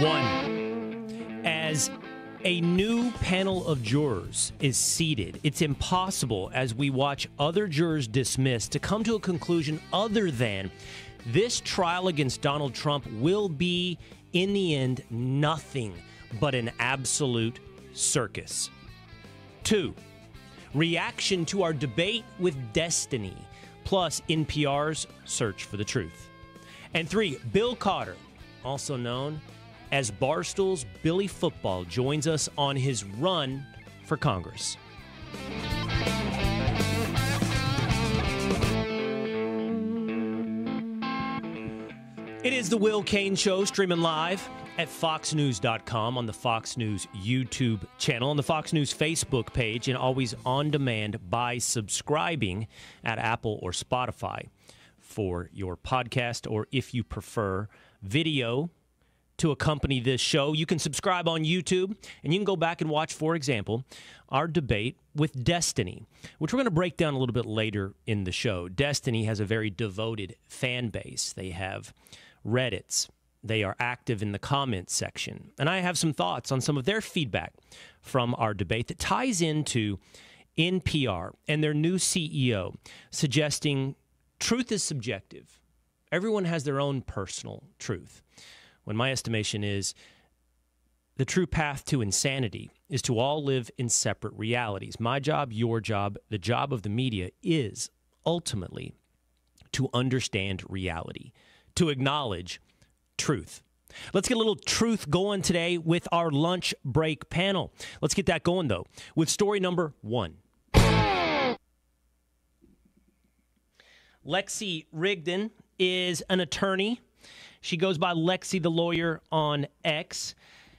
One, as a new panel of jurors is seated, it's impossible as we watch other jurors dismissed to come to a conclusion other than this trial against Donald Trump will be, in the end, nothing but an absolute circus. Two, reaction to our debate with destiny, plus NPR's search for the truth. And three, Bill Cotter, also known as Barstool's Billy Football, joins us on his run for Congress. It is the Will Cain Show, streaming live at foxnews.com on the Fox News YouTube channel, on the Fox News Facebook page, and always on demand by subscribing at Apple or Spotify for your podcast, or if you prefer video to accompany this show, you can subscribe on YouTube and you can go back and watch, for example, our debate with Destiny, which we're going to break down a little bit later in the show. Destiny has a very devoted fan base. They have Reddits, they are active in the comments section. And I have some thoughts on some of their feedback from our debate that ties into NPR and their new CEO suggesting truth is subjective. Everyone has their own personal truth. When my estimation is the true path to insanity is to all live in separate realities. My job, your job, the job of the media is ultimately to understand reality, to acknowledge truth. Let's get a little truth going today with our lunch break panel. Let's get that going, though, with story number one. Lexi Rigden is an attorney. She goes by Lexi the Lawyer on X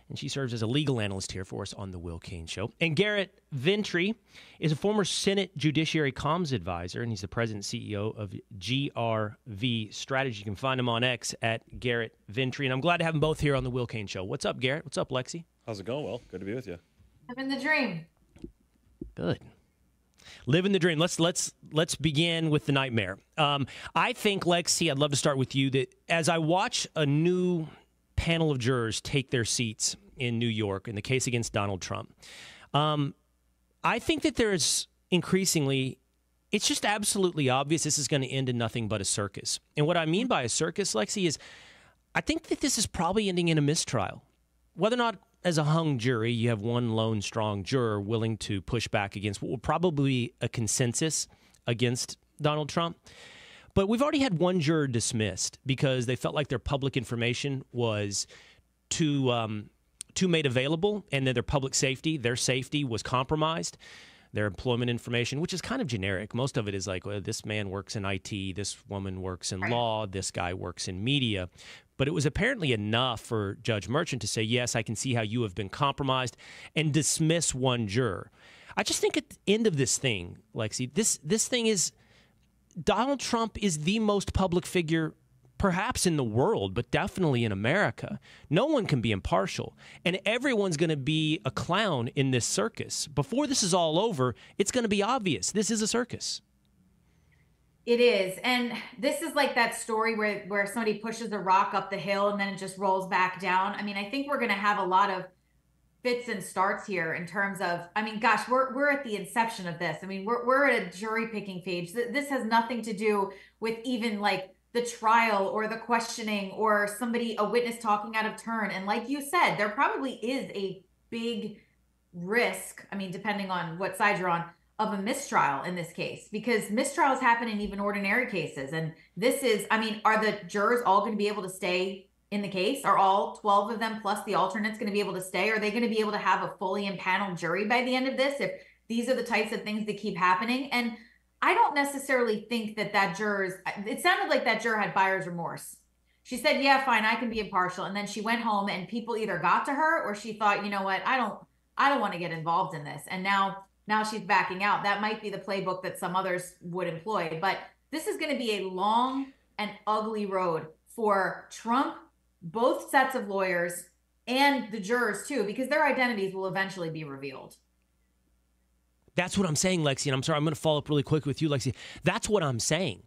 and she serves as a legal analyst here for us on the Will Cain Show. And Garrett Ventry is a former Senate Judiciary Comms Advisor, and he's the president and CEO of GRV Strategy. You can find him on X at Garrett Ventry. And I'm glad to have them both here on the Will Cain Show. What's up, Garrett? What's up, Lexi? How's it going? Well, good to be with you. Living the dream. Good. Living the dream. Let's let's let's begin with the nightmare. Um, I think, Lexi, I'd love to start with you. That as I watch a new panel of jurors take their seats in New York in the case against Donald Trump. Um, I think that there's increasingly, it's just absolutely obvious this is going to end in nothing but a circus. And what I mean by a circus, Lexi, is I think that this is probably ending in a mistrial. Whether or not, as a hung jury, you have one lone strong juror willing to push back against what will probably be a consensus against Donald Trump. But we've already had one juror dismissed because they felt like their public information was too um, too made available, and then their public safety, their safety was compromised. Their employment information, which is kind of generic. Most of it is like, well, this man works in IT, this woman works in law, this guy works in media. But it was apparently enough for Judge Merchan to say, yes, I can see how you have been compromised and dismiss one juror. I just think at the end of this thing, Lexi, this this thing is Donald Trump is the most public figure perhaps in the world, but definitely in America. No one can be impartial. And everyone's going to be a clown in this circus. Before this is all over, it's going to be obvious this is a circus. It is. And this is like that story where where somebody pushes a rock up the hill and then it just rolls back down. I mean, I think we're going to have a lot of fits and starts here in terms of i mean gosh we're, we're at the inception of this i mean we're, we're at a jury picking phase this has nothing to do with even like the trial or the questioning or somebody a witness talking out of turn and like you said there probably is a big risk i mean depending on what side you're on of a mistrial in this case because mistrials happen in even ordinary cases and this is i mean are the jurors all going to be able to stay in the case? Are all 12 of them plus the alternates going to be able to stay? Are they going to be able to have a fully impaneled jury by the end of this if these are the types of things that keep happening? And I don't necessarily think that that juror's, it sounded like that juror had buyer's remorse. She said, yeah, fine, I can be impartial. And then she went home and people either got to her or she thought, you know what, I don't, I don't want to get involved in this. And now, now she's backing out. That might be the playbook that some others would employ. But this is going to be a long and ugly road for Trump both sets of lawyers and the jurors too, because their identities will eventually be revealed. That's what I'm saying, Lexi. And I'm sorry, I'm going to follow up really quick with you, Lexi. That's what I'm saying.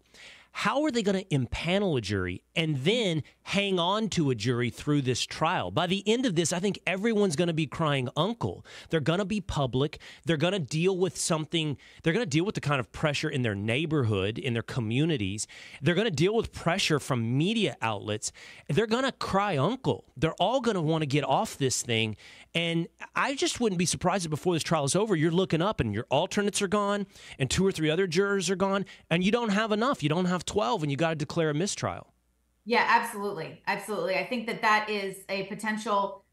How are they going to impanel a jury and then hang on to a jury through this trial? By the end of this, I think everyone's going to be crying uncle. They're going to be public. They're going to deal with something. They're going to deal with the kind of pressure in their neighborhood, in their communities. They're going to deal with pressure from media outlets. They're going to cry uncle. They're all going to want to get off this thing. And I just wouldn't be surprised if before this trial is over, you're looking up and your alternates are gone and two or three other jurors are gone and you don't have enough. You don't have 12 and you got to declare a mistrial. Yeah, absolutely. Absolutely. I think that that is a potential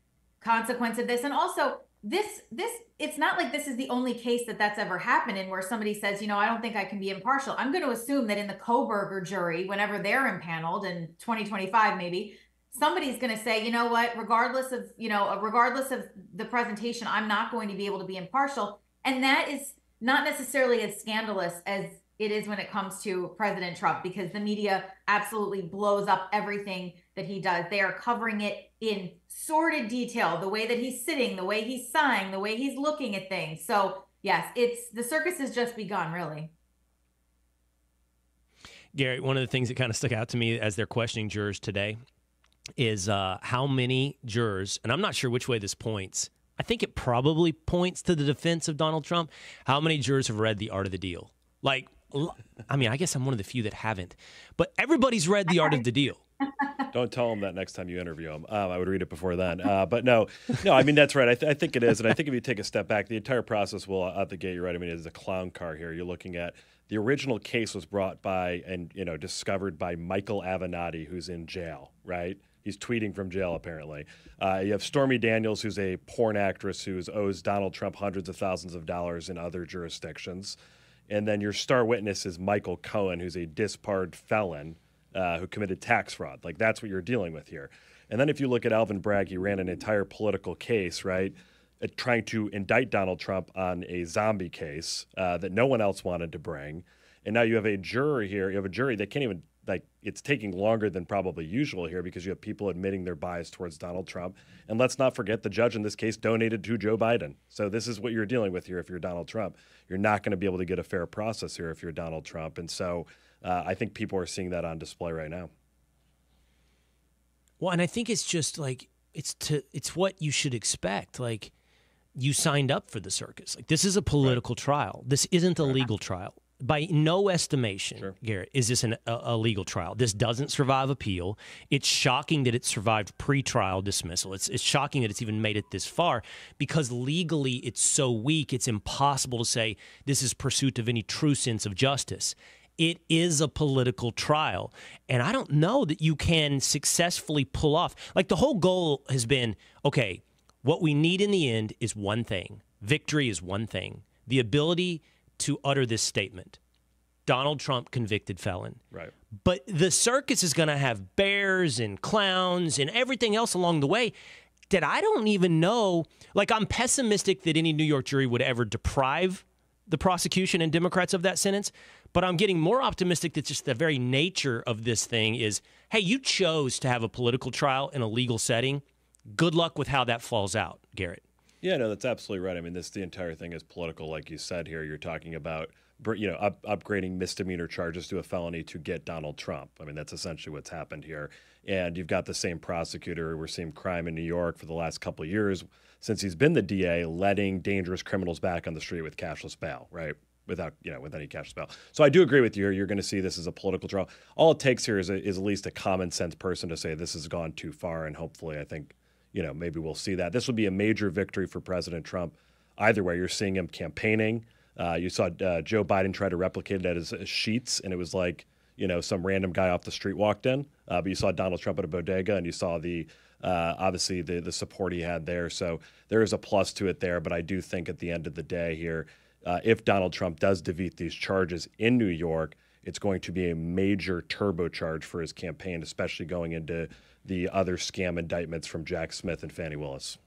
consequence of this. And also, this this it's not like this is the only case that that's ever happened in where somebody says you know i don't think i can be impartial i'm going to assume that in the kohberger jury whenever they're impaneled in 2025 maybe somebody's going to say you know what regardless of you know regardless of the presentation i'm not going to be able to be impartial and that is not necessarily as scandalous as it is when it comes to President Trump because the media absolutely blows up everything that he does. They are covering it in sordid detail, the way that he's sitting, the way he's sighing, the way he's looking at things. So, yes, it's the circus has just begun, really. Gary, one of the things that kind of stuck out to me as they're questioning jurors today is uh, how many jurors, and I'm not sure which way this points. I think it probably points to the defense of Donald Trump. How many jurors have read The Art of the Deal? Like, I mean, I guess I'm one of the few that haven't, but everybody's read The Art of the Deal. Don't tell him that next time you interview him. Um, I would read it before then. Uh, but no, no, I mean, that's right. I, th- I, think it is. And I think if you take a step back, the entire process will, out the gate, you're right. I mean, it's a clown car here. You're looking at the original case was brought by and, you know, discovered by Michael Avenatti, who's in jail, right? He's tweeting from jail, apparently. Uh, you have Stormy Daniels, who's a porn actress who owes Donald Trump hundreds of thousands of dollars in other jurisdictions. And then your star witness is Michael Cohen, who's a disbarred felon uh, who committed tax fraud. Like that's what you're dealing with here. And then if you look at Alvin Bragg, he ran an entire political case, right? Uh, trying to indict Donald Trump on a zombie case uh, that no one else wanted to bring. And now you have a jury here. You have a jury that can't even like it's taking longer than probably usual here because you have people admitting their bias towards Donald Trump. And let's not forget the judge in this case donated to Joe Biden. So this is what you're dealing with here if you're Donald Trump. You're not going to be able to get a fair process here if you're Donald Trump. And so uh, I think people are seeing that on display right now. Well, and I think it's just like it's to it's what you should expect. Like you signed up for the circus. Like this is a political right. trial. This isn't a legal trial by no estimation, sure. Garrett, is this an, a, a, legal trial. This doesn't survive appeal. It's shocking that it survived pretrial dismissal. It's, it's shocking that it's even made it this far because legally it's so weak, it's impossible to say this is pursuit of any true sense of justice. It is a political trial. And I don't know that you can successfully pull off. Like the whole goal has been okay, what we need in the end is one thing victory is one thing. The ability to utter this statement. Donald Trump convicted felon. Right. But the circus is going to have bears and clowns and everything else along the way that I don't even know. Like, I'm pessimistic that any New York jury would ever deprive the prosecution and Democrats of that sentence. But I'm getting more optimistic that just the very nature of this thing is hey, you chose to have a political trial in a legal setting. Good luck with how that falls out, Garrett. Yeah, no, that's absolutely right. I mean, this the entire thing is political, like you said here. You're talking about you know up, upgrading misdemeanor charges to a felony to get Donald Trump. I mean, that's essentially what's happened here. And you've got the same prosecutor. We're seeing crime in New York for the last couple of years since he's been the DA, letting dangerous criminals back on the street with cashless bail, right? Without you know, with any cashless bail. So I do agree with you. Here. You're going to see this as a political trial. All it takes here is, a, is at least a common sense person to say this has gone too far, and hopefully, I think you know, maybe we'll see that. This would be a major victory for President Trump. Either way, you're seeing him campaigning. Uh, you saw uh, Joe Biden try to replicate it at his, his, Sheetz, and it was like, you know, some random guy off the street walked in. Uh, but you saw Donald Trump at a bodega, and you saw the uh, obviously the the support he had there. So there is a plus to it there. But I do think at the end of the day here, uh, if Donald Trump does defeat these charges in New York, it's going to be a major turbocharge for his campaign, especially going into the other scam indictments from Jack Smith and Fani Willis.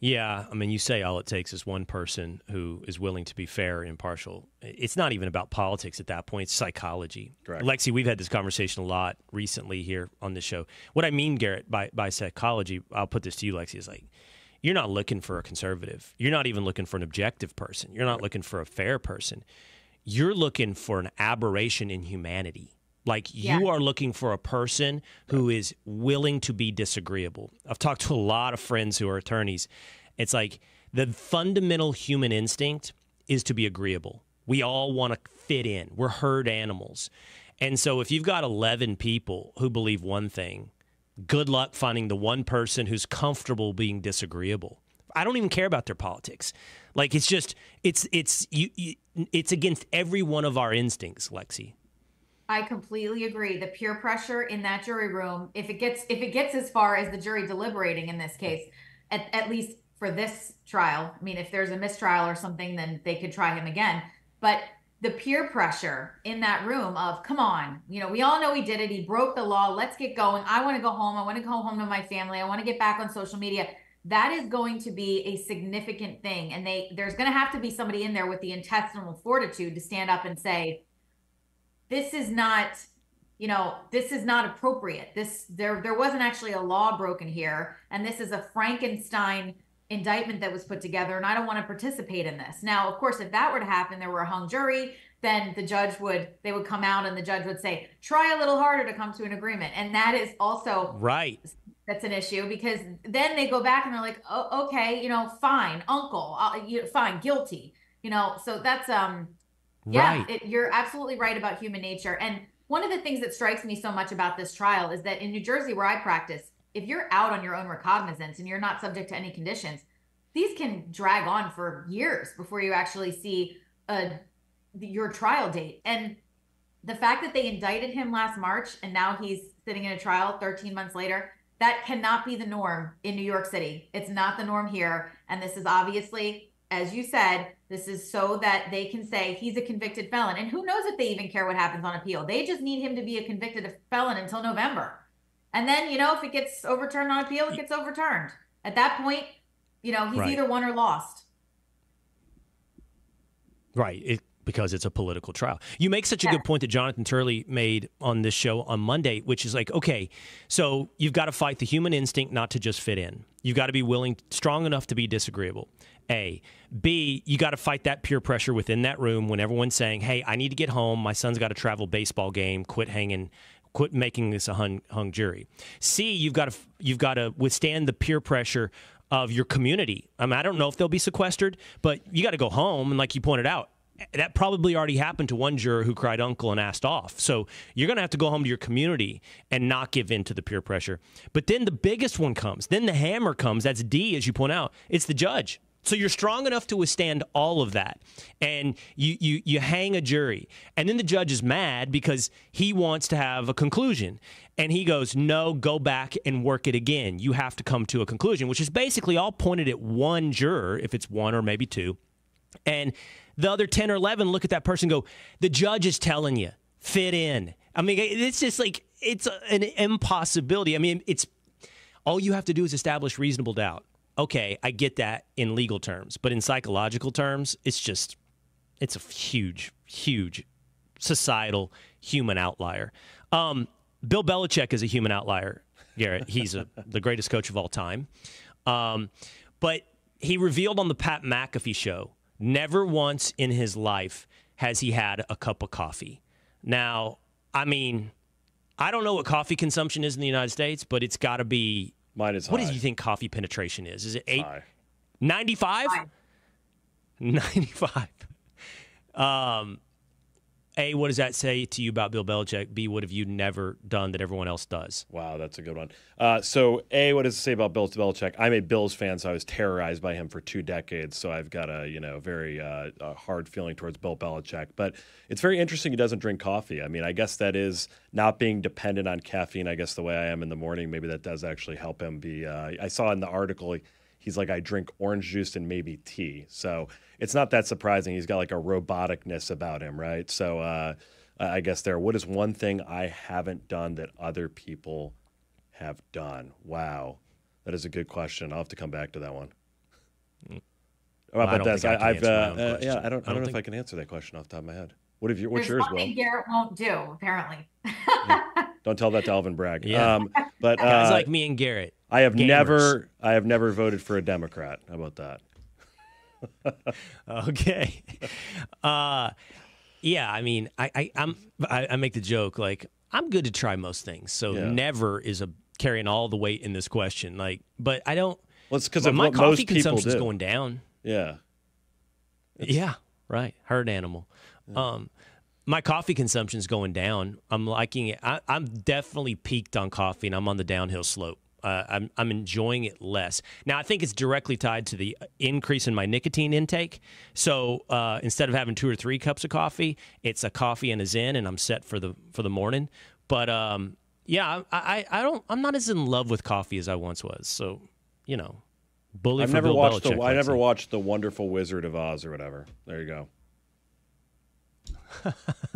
Yeah, I mean, you say all it takes is one person who is willing to be fair and impartial. It's not even about politics at that point; it's psychology. Correct. Lexi, we've had this conversation a lot recently here on the show. What I mean, Garrett, by by psychology, I'll put this to you, Lexi, is like you're not looking for a conservative. You're not even looking for an objective person. You're not looking for a fair person you're looking for an aberration in humanity. Like Yeah. you are looking for a person who is willing to be disagreeable. I've talked to a lot of friends who are attorneys. It's like the fundamental human instinct is to be agreeable. We all want to fit in. We're herd animals. And so if you've got 11 people who believe one thing, good luck finding the one person who's comfortable being disagreeable. I don't even care about their politics. Like it's just it's it's you, you it's against every one of our instincts, Lexi. I completely agree. The peer pressure in that jury room, if it gets if it gets as far as the jury deliberating in this case, at, at least for this trial, I mean, if there's a mistrial or something, then they could try him again. But the peer pressure in that room of, come on, you know, we all know he did it. He broke the law. Let's get going. I want to go home. I want to go home to my family. I want to get back on social media. That is going to be a significant thing. And they there's going to have to be somebody in there with the intestinal fortitude to stand up and say, this is not you know this is not appropriate. This there there wasn't actually a law broken here and this is a frankenstein indictment that was put together and i don't want to participate in this. Now of course if that were to happen there were a hung jury then the judge would they would come out and the judge would say try a little harder to come to an agreement. And that is also Right. that's an issue because then they go back and they're like oh okay you know fine uncle uh, you, fine guilty. You know so that's um yeah, Right. it, you're absolutely right about human nature. And one of the things that strikes me so much about this trial is that in New Jersey, where I practice, if you're out on your own recognizance and you're not subject to any conditions, these can drag on for years before you actually see a, your trial date. And the fact that they indicted him last March and now he's sitting in a trial 13 months later, that cannot be the norm in New York City. It's not the norm here. And this is obviously, as you said, this is so that they can say he's a convicted felon. And who knows if they even care what happens on appeal? They just need him to be a convicted felon until November. And then, you know, if it gets overturned on appeal, it gets overturned. At that point, you know, he's Right. either won or lost. Right. It, because it's a political trial. You make such a Yeah. good point that Jonathan Turley made on this show on Monday, which is like, okay, so you've got to fight the human instinct not to just fit in. You've got to be willing, strong enough to be disagreeable. A. B, you got to fight that peer pressure within that room when everyone's saying, hey, I need to get home. My son's got a travel baseball game. Quit hanging. Quit making this a hung, hung jury. C, you've got to you've got to withstand the peer pressure of your community. I mean, I don't know if they'll be sequestered, but you got to go home. And like you pointed out, that probably already happened to one juror who cried uncle and asked off. So you're going to have to go home to your community and not give in to the peer pressure. But then the biggest one comes. Then the hammer comes. That's D, as you point out. It's the judge. So you're strong enough to withstand all of that, and you you you hang a jury, and then the judge is mad because he wants to have a conclusion, and he goes, "No, go back and work it again. You have to come to a conclusion," which is basically all pointed at one juror, if it's one or maybe two, and the other 10 or 11 look at that person go, the judge is telling you, fit in. I mean, it's just like, it's an impossibility. I mean, it's all you have to do is establish reasonable doubt. Okay, I get that in legal terms, but in psychological terms, it's just, it's a huge, huge societal human outlier. Um, Bill Belichick is a human outlier, Garrett. He's a, the greatest coach of all time. Um, but he revealed on the Pat McAfee show never once in his life has he had a cup of coffee. Now, I mean, I don't know what coffee consumption is in the United States, but it's got to be. Mine is What high. do you think coffee penetration is? Is it eight? High. 95? High. 95. Um, A, what does that say to you about Bill Belichick? B, what have you never done that everyone else does? Wow, that's a good one. Uh, so, A, what does it say about Bill Belichick? I'm a Bills fan, so I was terrorized by him for two decades. So I've got a you know very uh, a hard feeling towards Bill Belichick. But it's very interesting he doesn't drink coffee. I mean, I guess that is not being dependent on caffeine. I guess the way I am in the morning, maybe that does actually help him be. Uh, I saw in the article. He's like, I drink orange juice and maybe tea. So it's not that surprising. He's got like a roboticness about him, right? So uh, I guess there. What is one thing I haven't done that other people have done? Wow, that is a good question. I'll have to come back to that one. How Hmm. Well, I about don't this? think I can have answer my uh, own uh, question. yeah, I don't. I I don't, don't know think- if I can answer that question off the top of my head. What have you? What's There's yours, Will? Garrett won't do, apparently. Don't tell that to Alvin Bragg. Yeah. Um, but Guys uh, like me and Garrett. I have gamers. never. I have never voted for a Democrat. How about that? Okay. Uh, yeah, I mean, I, I I'm I, I make the joke like I'm good to try most things, so Yeah. never is a carrying all the weight in this question. Like, but I don't. Well, it's because my coffee consumption's do. going down. Yeah. Yeah, right. Herd animal. Um, my coffee consumption's going down. I'm liking it. I, I'm definitely peaked on coffee, and I'm on the downhill slope. Uh, I'm I'm enjoying it less now. I think it's directly tied to the increase in my nicotine intake. So uh, instead of having two or three cups of coffee, it's a coffee and a Zyn, and I'm set for the for the morning. But um, yeah, I, I I don't I'm not as in love with coffee as I once was. So you know, bully I've for never Bill watched the Belichick, I never Lexi. watched the Wonderful Wizard of Oz or whatever. There you go.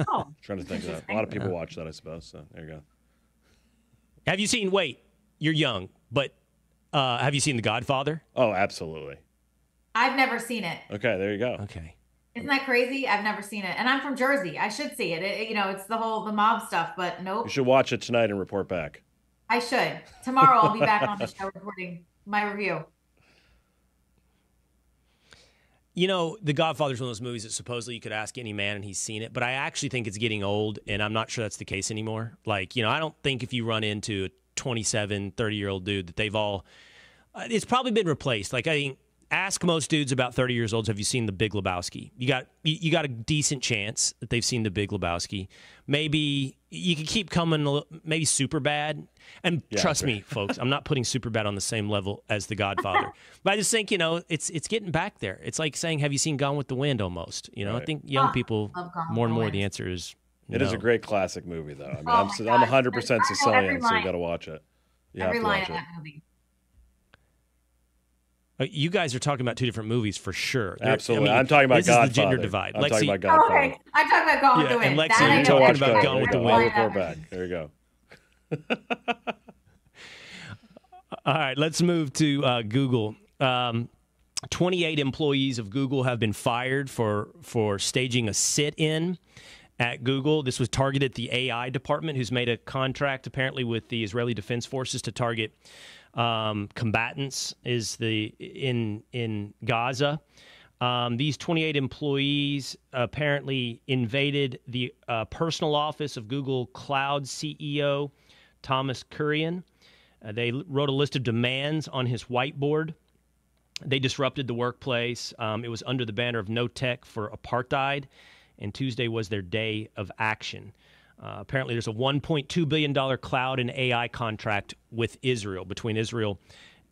Oh, trying to think of that. A lot of people watch that, I suppose. So there you go. Have you seen? Wait, you're young, but uh, have you seen The Godfather? Oh, absolutely. I've never seen it. Okay, there you go. Okay. Isn't that crazy? I've never seen it, and I'm from Jersey. I should see it. It- you know, it's the whole the mob stuff, but nope. You should watch it tonight and report back. I should. Tomorrow I'll be back on the show reporting my review. You know, The Godfather's one of those movies that supposedly you could ask any man and he's seen it, but I actually think it's getting old, and I'm not sure that's the case anymore. Like, you know, I don't think if you run into a 27, 30 year old dude that they've all, uh, it's probably been replaced. Like, I think, ask most dudes about 30 years old, have you seen The Big Lebowski? You got, you, you got a decent chance that they've seen The Big Lebowski. Maybe you could keep coming, maybe Superbad. And Yeah, trust sure. me, folks, I'm not putting Superbad on the same level as The Godfather. but I just think, you know, it's it's getting back there. It's like saying, have you seen Gone with the Wind almost? You know, I think young Ah, people, love more and more, the answer is It is no. a great classic movie, though. I mean, Oh I'm, God. I'm 100 percent I Sicilian, so you line. got to watch it. You Every have to line watch in it. that movie. Uh, you guys are talking about two different movies for sure. There- I Absolutely. mean, I'm talking about this Godfather. is the gender divide. I'm Lexi, talking about Oh, Godfather. okay, I'm talking about Gone with Yeah, the and Wind. Lexi, That you're I You know can talking about Godfather. Gone with the I'll Wind. report back. There you go. All right, let's move to uh, Google. Um, 28 employees of Google have been fired for for staging a sit-in at Google. This was targeted at the AI department, who's made a contract apparently with the Israeli Defense Forces to target um, combatants. Is the in in Gaza? Um, these 28 employees apparently invaded the uh, personal office of Google Cloud CEO Thomas Kurian. Uh, they wrote a list of demands on his whiteboard. They disrupted the workplace. Um, it was under the banner of No Tech for Apartheid, and Tuesday was their day of action. Uh, apparently, there's a $1.2 billion cloud and AI contract with Israel, between Israel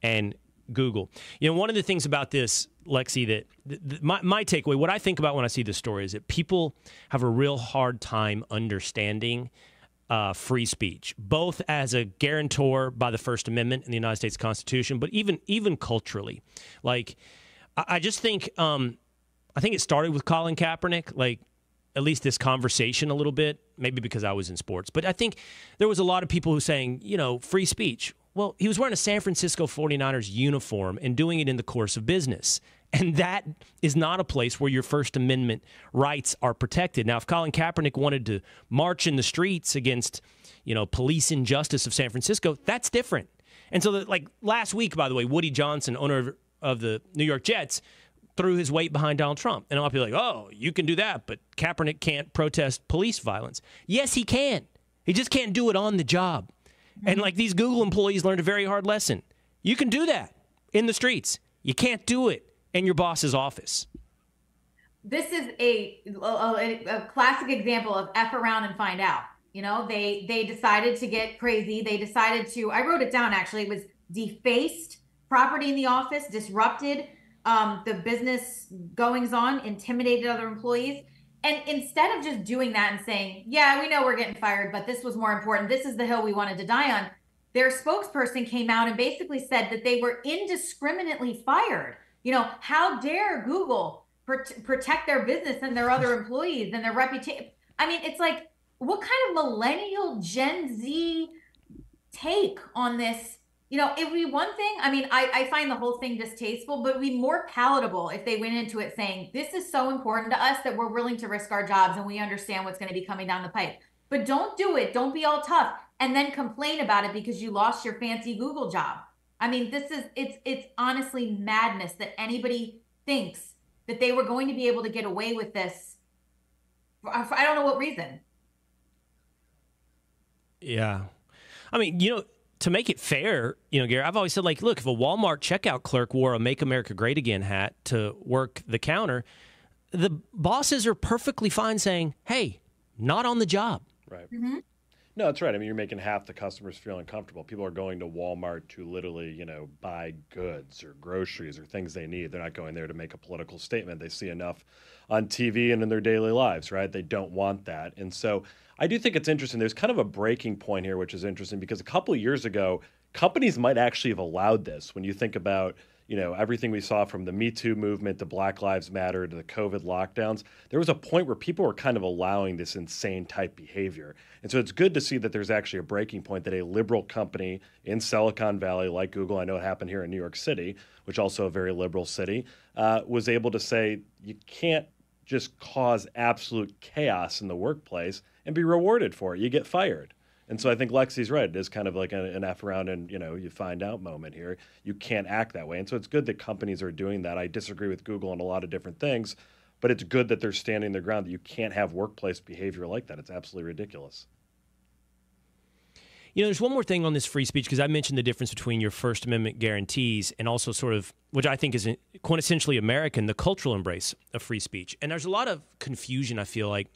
and Google. You know, one of the things about this, Lexi, that th- th- my, my takeaway, what I think about when I see this story is that people have a real hard time understanding uh, free speech, both as a guarantor by the First Amendment in the United States Constitution, but even even culturally. Like, I, I just think um, I think it started with Colin Kaepernick. Like, at least this conversation a little bit, maybe because I was in sports, but I think there was a lot of people who saying, you know, free speech. Well, he was wearing a San Francisco 49ers uniform and doing it in the course of business. And that is not a place where your First Amendment rights are protected. Now, if Colin Kaepernick wanted to march in the streets against, you know, police injustice of San Francisco, that's different. And so, like last week, by the way, Woody Johnson, owner of the New York Jets, threw his weight behind Donald Trump. And a lot of people are like, oh, you can do that, but Kaepernick can't protest police violence. Yes, he can. He just can't do it on the job. And mm-hmm. like these Google employees learned a very hard lesson. You can do that in the streets. You can't do it in your boss's office. this is a, a, a classic example of f around and find out you know they they decided to get crazy they decided to i wrote it down actually it was defaced property in the office disrupted um, the business goings on intimidated other employees and instead of just doing that and saying yeah we know we're getting fired but this was more important this is the hill we wanted to die on their spokesperson came out and basically said that they were indiscriminately fired you know how dare google pr- protect their business and their other employees and their reputation. I mean, it's like, what kind of millennial Gen Z take on this? You know, it would be one thing. I mean, I, I find the whole thing distasteful, but be more palatable if they went into it saying, this is so important to us that we're willing to risk our jobs and we understand what's going to be coming down the pipe. But don't do it. Don't be all tough and then complain about it because you lost your fancy Google job. I mean, this is it's it's honestly madness that anybody thinks that they were going to be able to get away with this I don't know what reason. Yeah. I mean, you know, to make it fair, you know, Gary, I've always said, like, look, if a Walmart checkout clerk wore a Make America Great Again hat to work the counter, the bosses are perfectly fine saying, hey, not on the job. Right. Mm-hmm. No, that's right. I mean, you're making half the customers feel uncomfortable. People are going to Walmart to literally, you know, buy goods or groceries or things they need. They're not going there to make a political statement. They see enough on TV and in their daily lives, right? They don't want that. And so I do think it's interesting. There's kind of a breaking point here, which is interesting because a couple of years ago, companies might actually have allowed this. When you think about you know everything we saw from the Me Too movement to Black Lives Matter to the COVID lockdowns, there was a point where people were kind of allowing this insane type behavior. And so it's good to see that there's actually a breaking point that a liberal company in Silicon Valley like Google, I know it happened here in New York City, which also a very liberal city, uh, was able to say you can't just cause absolute chaos in the workplace and be rewarded for it. You get fired. And so I think Lexi's right. It is kind of like an F around and you know you find out moment here. You can't act that way, and so it's good that companies are doing that. I disagree with Google on a lot of different things, but it's good that they're standing their ground. That you can't have workplace behavior like that. It's absolutely ridiculous. You know, there's one more thing on this free speech because I mentioned the difference between your First Amendment guarantees and also sort of, which I think is quintessentially American, the cultural embrace of free speech. And there's a lot of confusion, I feel like.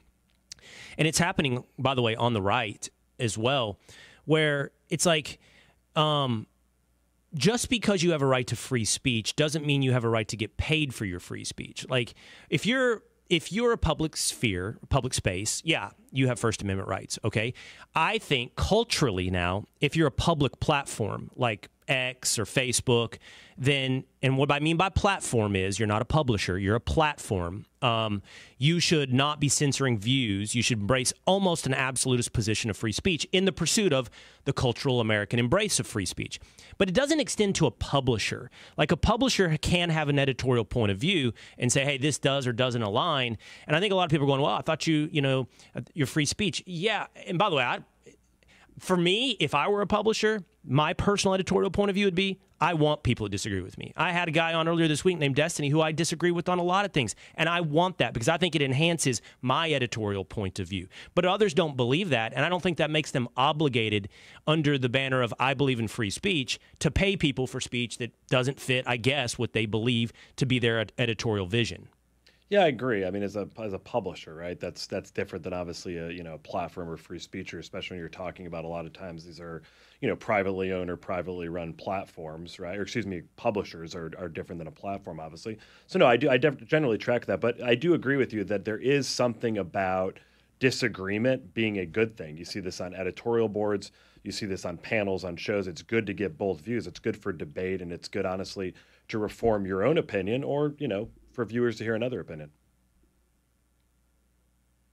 And it's happening, by the way, on the right as well, where it's like, um, just because you have a right to free speech doesn't mean you have a right to get paid for your free speech. Like, if you're if you're a public sphere, public space, yeah, you have First Amendment rights. Okay. I think culturally now, if you're a public platform like X or Facebook, then, and what I mean by platform is you're not a publisher, you're a platform. Um, you should not be censoring views. You should embrace almost an absolutist position of free speech in the pursuit of the cultural American embrace of free speech. But it doesn't extend to a publisher. Like a publisher can have an editorial point of view and say, hey, this does or doesn't align. And I think a lot of people are going, well, I thought you, you know, your free speech. Yeah. And by the way, I, for me, if I were a publisher, my personal editorial point of view would be I want people to disagree with me. I had a guy on earlier this week named Destiny who I disagree with on a lot of things. And I want that because I think it enhances my editorial point of view. But others don't believe that. And I don't think that makes them obligated under the banner of I believe in free speech to pay people for speech that doesn't fit, I guess, what they believe to be their editorial vision. Yeah, I agree. I mean, as a as a publisher, right? That's that's different than obviously a you know platform or free speech, or especially when you're talking about a lot of times these are you know privately owned or privately run platforms, right? Or excuse me, publishers are, are different than a platform, obviously. So no, I do I def- generally track that, but I do agree with you that there is something about disagreement being a good thing. You see this on editorial boards, you see this on panels, on shows. It's good to get both views. It's good for debate, and it's good, honestly, to reform your own opinion or you know for viewers to hear another opinion.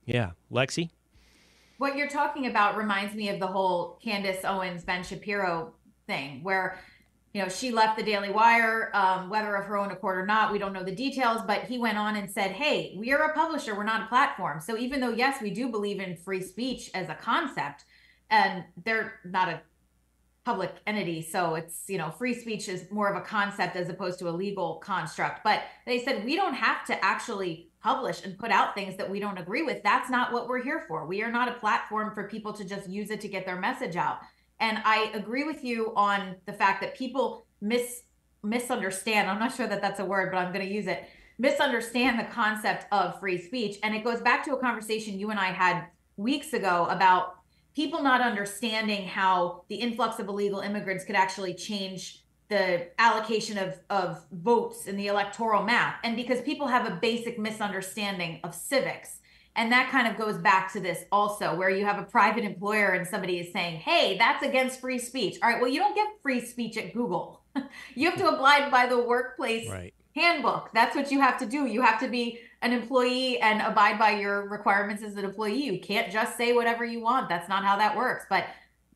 Yeah, Lexi. What you're talking about reminds me of the whole Candace Owens Ben Shapiro thing, where you know she left the Daily Wire, um, whether of her own accord or not, we don't know the details. But he went on and said, "Hey, we are a publisher, we're not a platform. So even though yes, we do believe in free speech as a concept, and they're not a public entity. So it's you know free speech is more of a concept as opposed to a legal construct. But they said we don't have to actually publish and put out things that we don't agree with. That's not what we're here for. We are not a platform for people to just use it to get their message out. And i agree with you on the fact that people mis misunderstand i'm not sure that that's a word but i'm going to use it misunderstand the concept of free speech. And it goes back to a conversation you and i had weeks ago about people not understanding how the influx of illegal immigrants could actually change the allocation of, of votes in the electoral map. And because people have a basic misunderstanding of civics. And that kind of goes back to this also, where you have a private employer and somebody is saying, hey, that's against free speech. All right, well, you don't get free speech at Google. you have to abide by the workplace right. Handbook. That's what you have to do. You have to be an employee and abide by your requirements as an employee. You can't just say whatever you want. That's not how that works. But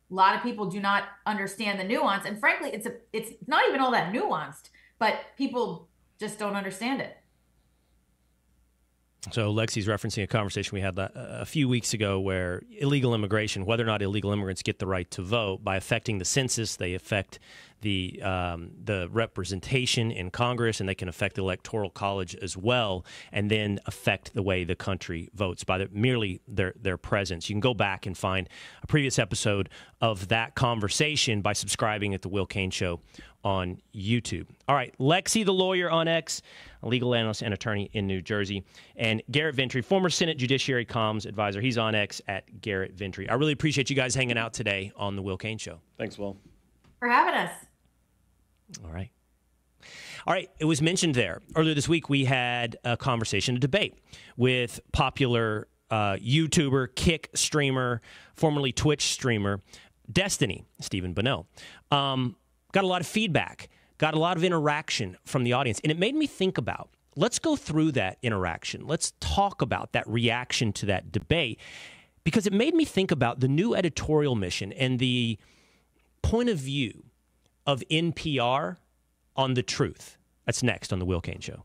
a lot of people do not understand the nuance. And frankly, it's a it's not even all that nuanced, but people just don't understand it. So Lexi's referencing a conversation we had a few weeks ago where illegal immigration, whether or not illegal immigrants get the right to vote, by affecting the census, they affect the um, the representation in Congress, and they can affect the electoral college as well, and then affect the way the country votes by the, merely their their presence. You can go back and find a previous episode of that conversation by subscribing at the Will Cain Show on YouTube. All right, Lexi the lawyer on X, a legal analyst and attorney in New Jersey, and Garrett Ventry, former Senate Judiciary Comms advisor. He's on X at Garrett Ventry. I really appreciate you guys hanging out today on the Will Cain Show. Thanks, Will. For having us. All right. All right, it was mentioned there earlier this week. We had a conversation, a debate with popular uh, YouTuber, Kick streamer, formerly Twitch streamer, Destiny, Steven Bonnell. Um, got a lot of feedback, got a lot of interaction from the audience, and it made me think about. Let's go through that interaction. Let's talk about that reaction to that debate because it made me think about the new editorial mission and the point of view of NPR on the truth. That's next on The Will Cain Show.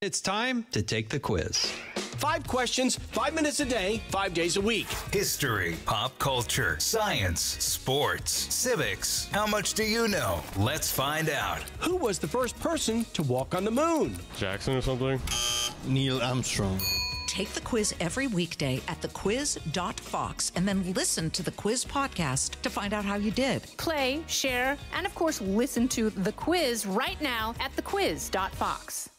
It's time to take the quiz. Five questions, five minutes a day, five days a week. History, pop culture, science, sports, civics. How much do you know? Let's find out. Who was the first person to walk on the moon? Jackson or something? Neil Armstrong. Take the quiz every weekday at thequiz.fox and then listen to the quiz podcast to find out how you did. Play, share, and of course, listen to the quiz right now at thequiz.fox.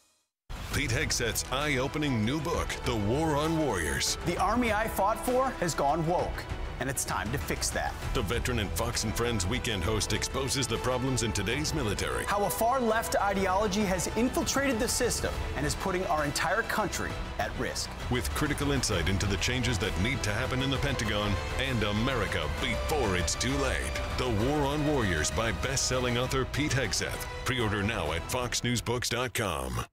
Pete Hegseth's eye opening new book, The War on Warriors. The army I fought for has gone woke, and it's time to fix that. The veteran and Fox and Friends weekend host exposes the problems in today's military. How a far left ideology has infiltrated the system and is putting our entire country at risk. With critical insight into the changes that need to happen in the Pentagon and America before it's too late. The War on Warriors by best-selling author Pete Hegseth. Pre-order now at foxnewsbooks.com.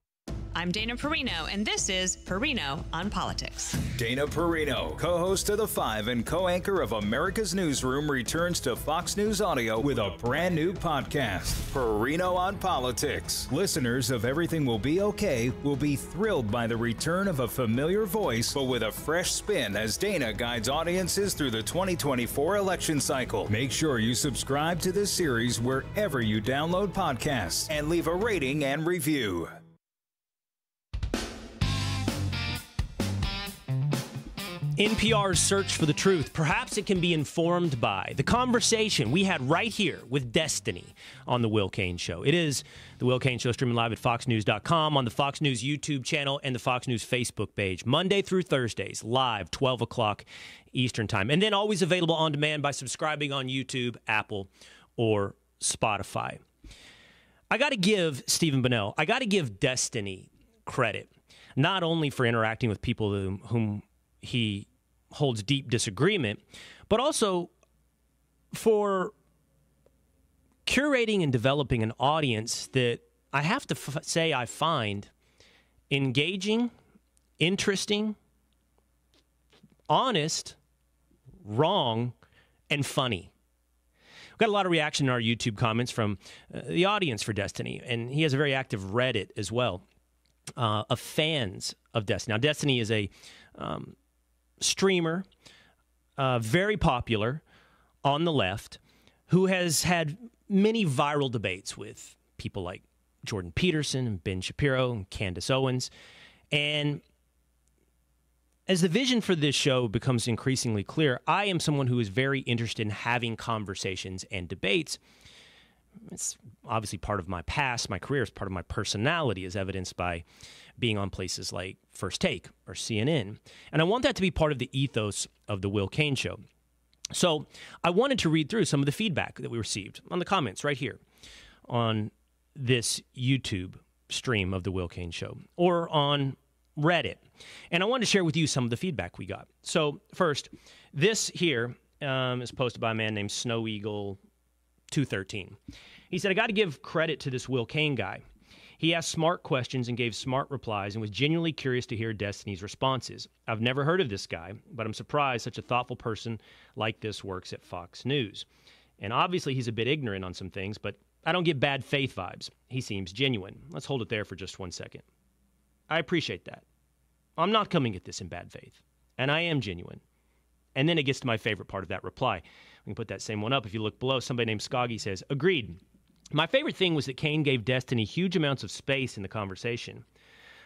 I'm Dana Perino, and this is Perino on Politics. Dana Perino, co host of The Five and co anchor of America's Newsroom, returns to Fox News Audio with a brand new podcast, Perino on Politics. Listeners of Everything Will Be Okay will be thrilled by the return of a familiar voice, but with a fresh spin as Dana guides audiences through the 2024 election cycle. Make sure you subscribe to this series wherever you download podcasts and leave a rating and review. NPR's search for the truth. Perhaps it can be informed by the conversation we had right here with Destiny on The Will Cain Show. It is The Will Cain Show streaming live at foxnews.com, on the Fox News YouTube channel, and the Fox News Facebook page, Monday through Thursdays, live, 12 o'clock Eastern Time. And then always available on demand by subscribing on YouTube, Apple, or Spotify. I got to give Steven Bonnell, I got to give Destiny credit, not only for interacting with people whom, whom he holds deep disagreement, but also for curating and developing an audience that I have to f- say I find engaging, interesting, honest, wrong, and funny. We've got a lot of reaction in our YouTube comments from uh, the audience for Destiny, and he has a very active Reddit as well uh, of fans of Destiny. Now, Destiny is a um, streamer, uh, very popular on the left, who has had many viral debates with people like Jordan Peterson and Ben Shapiro and Candace Owens. And as the vision for this show becomes increasingly clear, I am someone who is very interested in having conversations and debates. It's obviously part of my past, my career, is part of my personality, as evidenced by being on places like First Take or CNN. And I want that to be part of the ethos of the Will Cain Show. So I wanted to read through some of the feedback that we received on the comments right here on this YouTube stream of the Will Cain Show or on Reddit. And I wanted to share with you some of the feedback we got. So, first, this here um, is posted by a man named Snow Eagle 213. He said, I got to give credit to this Will Cain guy. He asked smart questions and gave smart replies and was genuinely curious to hear Destiny's responses. I've never heard of this guy, but I'm surprised such a thoughtful person like this works at Fox News. And obviously, he's a bit ignorant on some things, but I don't get bad faith vibes. He seems genuine. Let's hold it there for just one second. I appreciate that. I'm not coming at this in bad faith, and I am genuine. And then it gets to my favorite part of that reply. We can put that same one up. If you look below, somebody named Skoggy says, Agreed. My favorite thing was that Cain gave Destiny huge amounts of space in the conversation.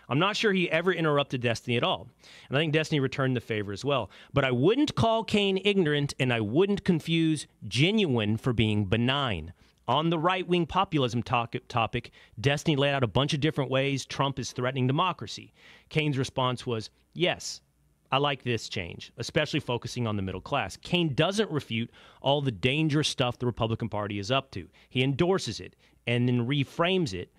I'm not sure he ever interrupted Destiny at all. And I think Destiny returned the favor as well. But I wouldn't call Cain ignorant and I wouldn't confuse genuine for being benign. On the right wing populism topic, Destiny laid out a bunch of different ways Trump is threatening democracy. Cain's response was, yes, I like this change, especially focusing on the middle class. Cain doesn't refute all the dangerous stuff the Republican Party is up to. He endorses it and then reframes it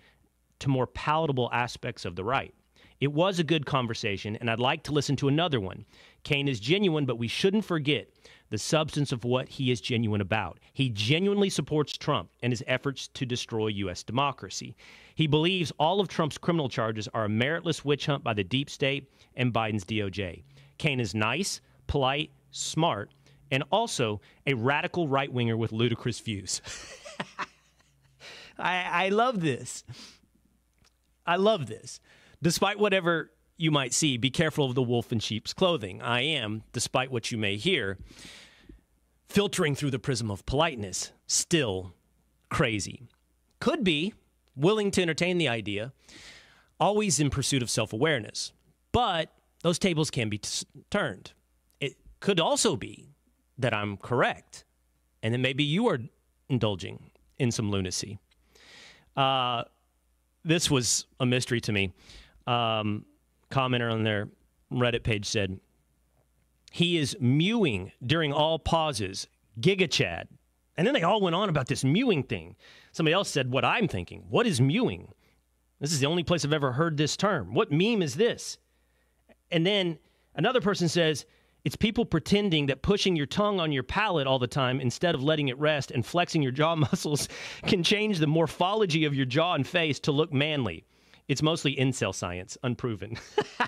to more palatable aspects of the right. It was a good conversation, and I'd like to listen to another one. Cain is genuine, but we shouldn't forget the substance of what he is genuine about. He genuinely supports Trump and his efforts to destroy U.S. democracy. He believes all of Trump's criminal charges are a meritless witch hunt by the deep state and Biden's DOJ. Cain is nice, polite, smart, and also a radical right winger with ludicrous views. I, I love this. I love this. Despite whatever you might see, be careful of the wolf in sheep's clothing. I am, despite what you may hear, filtering through the prism of politeness, still crazy. Could be willing to entertain the idea, always in pursuit of self awareness. But those tables can be t- turned. It could also be that I'm correct, and then maybe you are indulging in some lunacy. Uh, this was a mystery to me um, commenter on their Reddit page said, he is mewing during all pauses, Giga Chad. And then they all went on about this mewing thing. Somebody else said, What I'm thinking. What is mewing? This is the only place I've ever heard this term. What meme is this? And then another person says, it's people pretending that pushing your tongue on your palate all the time instead of letting it rest and flexing your jaw muscles can change the morphology of your jaw and face to look manly. It's mostly incel science, unproven.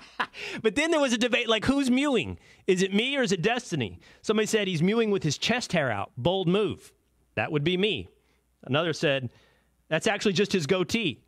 but then there was a debate like, who's mewing? Is it me or is it Destiny? Somebody said he's mewing with his chest hair out. Bold move. That would be me. Another said, that's actually just his goatee.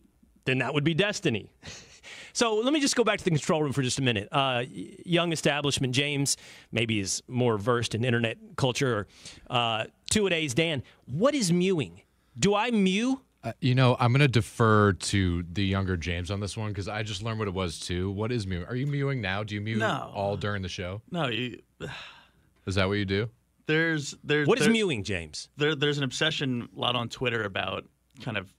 Then that would be Destiny. so let me just go back to the control room for just a minute. Uh, young establishment James maybe is more versed in internet culture. Or, uh, two a days Dan. What is mewing? Do I mew? Uh, you know, I'm going to defer to the younger James on this one because I just learned what it was too. What is mewing? Are you mewing now? Do you mew no. all during the show? No. You, is that what you do? There's there's what is there, mewing, James? There, there's an obsession a lot on Twitter about kind of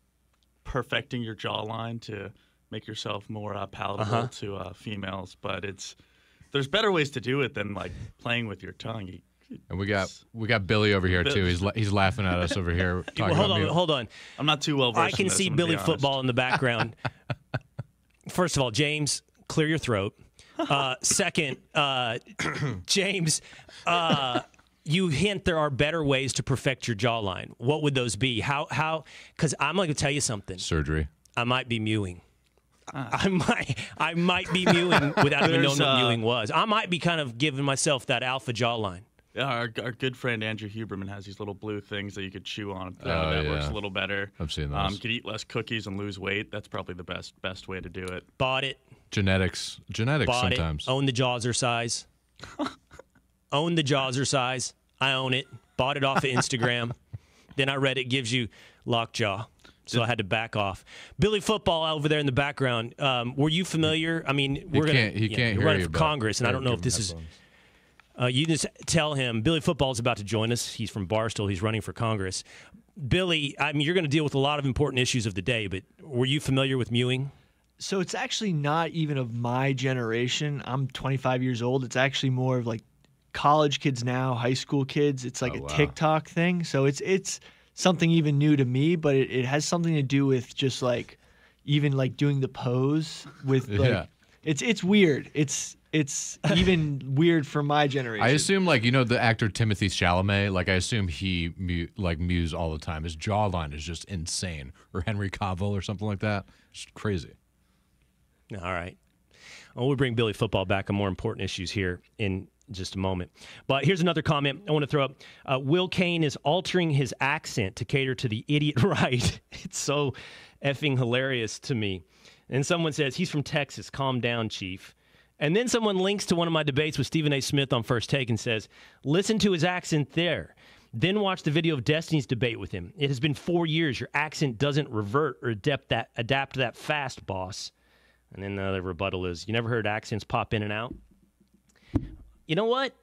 perfecting your jawline to make yourself more uh, palatable uh-huh. to uh, females, but it's there's better ways to do it than like playing with your tongue. You, and we got we got Billy over here too. He's he's laughing at us over here. well, hold on, me. hold on. I'm not too well versed. I can this, see Billy football in the background. First of all, James, clear your throat. Uh, second, uh, James, uh, you hint there are better ways to perfect your jawline. What would those be? How how? Because I'm going to tell you something. Surgery. I might be mewing. I might I might be mewing without even knowing what uh, mewing was. I might be kind of giving myself that alpha jawline. Yeah, our, our good friend Andrew Huberman has these little blue things that you could chew on. Uh, oh, that yeah. works a little better. I've seen those. Um, could eat less cookies and lose weight. That's probably the best best way to do it. Bought it. Genetics. Genetics Bought sometimes. It. Own the Jawzrsize. own the Jawzrsize. I own it. Bought it off of Instagram. then I read it gives you lockjaw. So I had to back off. Billy Football over there in the background. Um, were you familiar? I mean, we're going to he yeah, can't running hear you, for Congress, and I don't know if this is uh, you just tell him Billy Football is about to join us. He's from Barstool. He's running for Congress. Billy, I mean, you're going to deal with a lot of important issues of the day, but were you familiar with mewing? So it's actually not even of my generation. I'm 25 years old. It's actually more of like college kids now, high school kids. It's like Oh, a wow. TikTok thing. So it's it's something even new to me, but it, it has something to do with just like even like doing the pose with like Yeah. it's it's weird. It's it's even weird for my generation. I assume, like you know, the actor Timothée Chalamet. Like I assume he mu- like mews all the time. His jawline is just insane. Or Henry Cavill or something like that. It's crazy. All right. Well, we'll bring Billy Football back on more important issues here in just a moment. But here's another comment I want to throw up. Uh, Will Cain is altering his accent to cater to the idiot right. It's so effing hilarious to me. And someone says, He's from Texas. Calm down, Chief. And then someone links to one of my debates with Stephen A. Smith on First Take and says, Listen to his accent there. Then watch the video of Destiny's debate with him. It has been four years. Your accent doesn't revert or adapt that, adapt that fast, boss. And then the other rebuttal is, You never heard accents pop in and out? You know what?